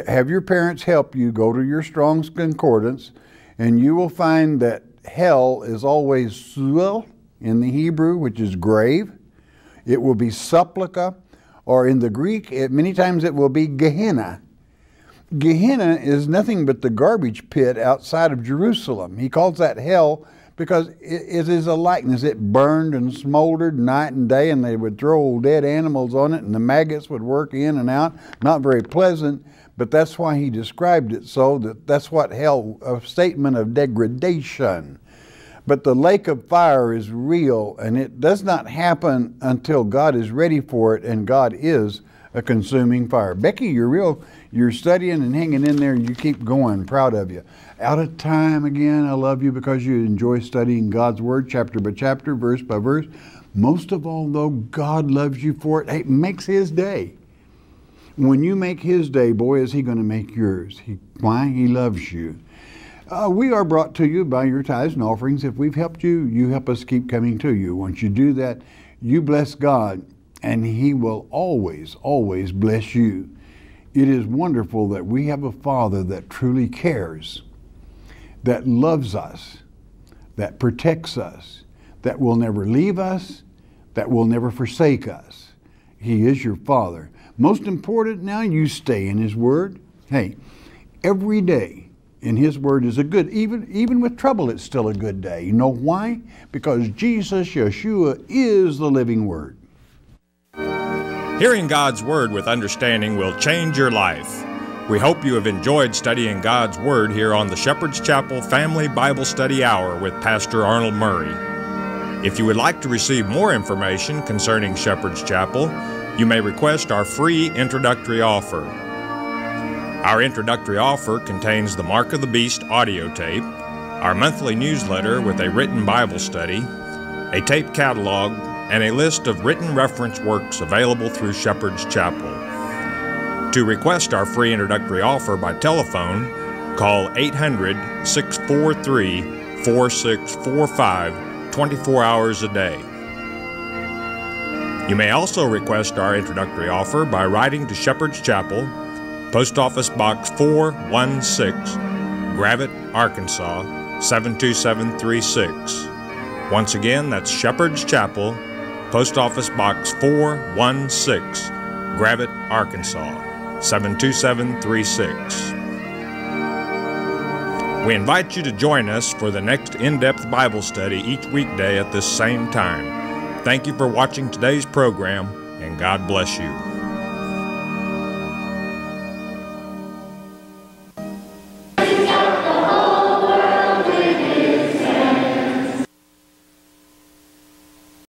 Have your parents help you, go to your Strong's Concordance, and you will find that hell is always sheol in the Hebrew, which is grave. It will be supplica, or in the Greek, it, many times it will be Gehenna Gehenna is nothing but the garbage pit outside of Jerusalem. He calls that hell because it is a likeness. It burned and smoldered night and day, and they would throw dead animals on it, and the maggots would work in and out. Not very pleasant, but that's why he described it so that that's what hell, a statement of degradation. But the lake of fire is real, and it does not happen until God is ready for it, and God is a consuming fire. Becky, you're real you're studying and hanging in there, and you keep going. Proud of you. Out of time again, I love you because you enjoy studying God's Word, chapter by chapter, verse by verse. Most of all, though, God loves you for it. It makes His day. When you make His day, boy, is He going to make yours. He, why? He loves you. Uh, we are brought to you by your tithes and offerings. If we've helped you, you help us keep coming to you. Once you do that, you bless God, and He will always, always bless you. It is wonderful that we have a Father that truly cares, that loves us, that protects us, that will never leave us, that will never forsake us. He is your Father. Most important now, you stay in His Word. Hey, every day in His Word is a good, even, even with trouble, it's still a good day. You know why? Because Jesus, Yeshua, is the living Word.
Hearing God's Word with understanding will change your life. We hope you have enjoyed studying God's Word here on the Shepherd's Chapel Family Bible Study Hour with Pastor Arnold Murray. If you would like to receive more information concerning Shepherd's Chapel, you may request our free introductory offer. Our introductory offer contains the Mark of the Beast audio tape, our monthly newsletter with a written Bible study, a tape catalog, and a list of written reference works available through Shepherd's Chapel. To request our free introductory offer by telephone, call 800 643 4645 24 hours a day. You may also request our introductory offer by writing to Shepherd's Chapel, Post Office Box 416, Gravette, Arkansas 72736. Once again, that's Shepherd's Chapel, Post Office Box 416, Gravette, Arkansas 72736. We invite you to join us for the next in depth Bible study each weekday at this same time. Thank you for watching today's program, and God bless you.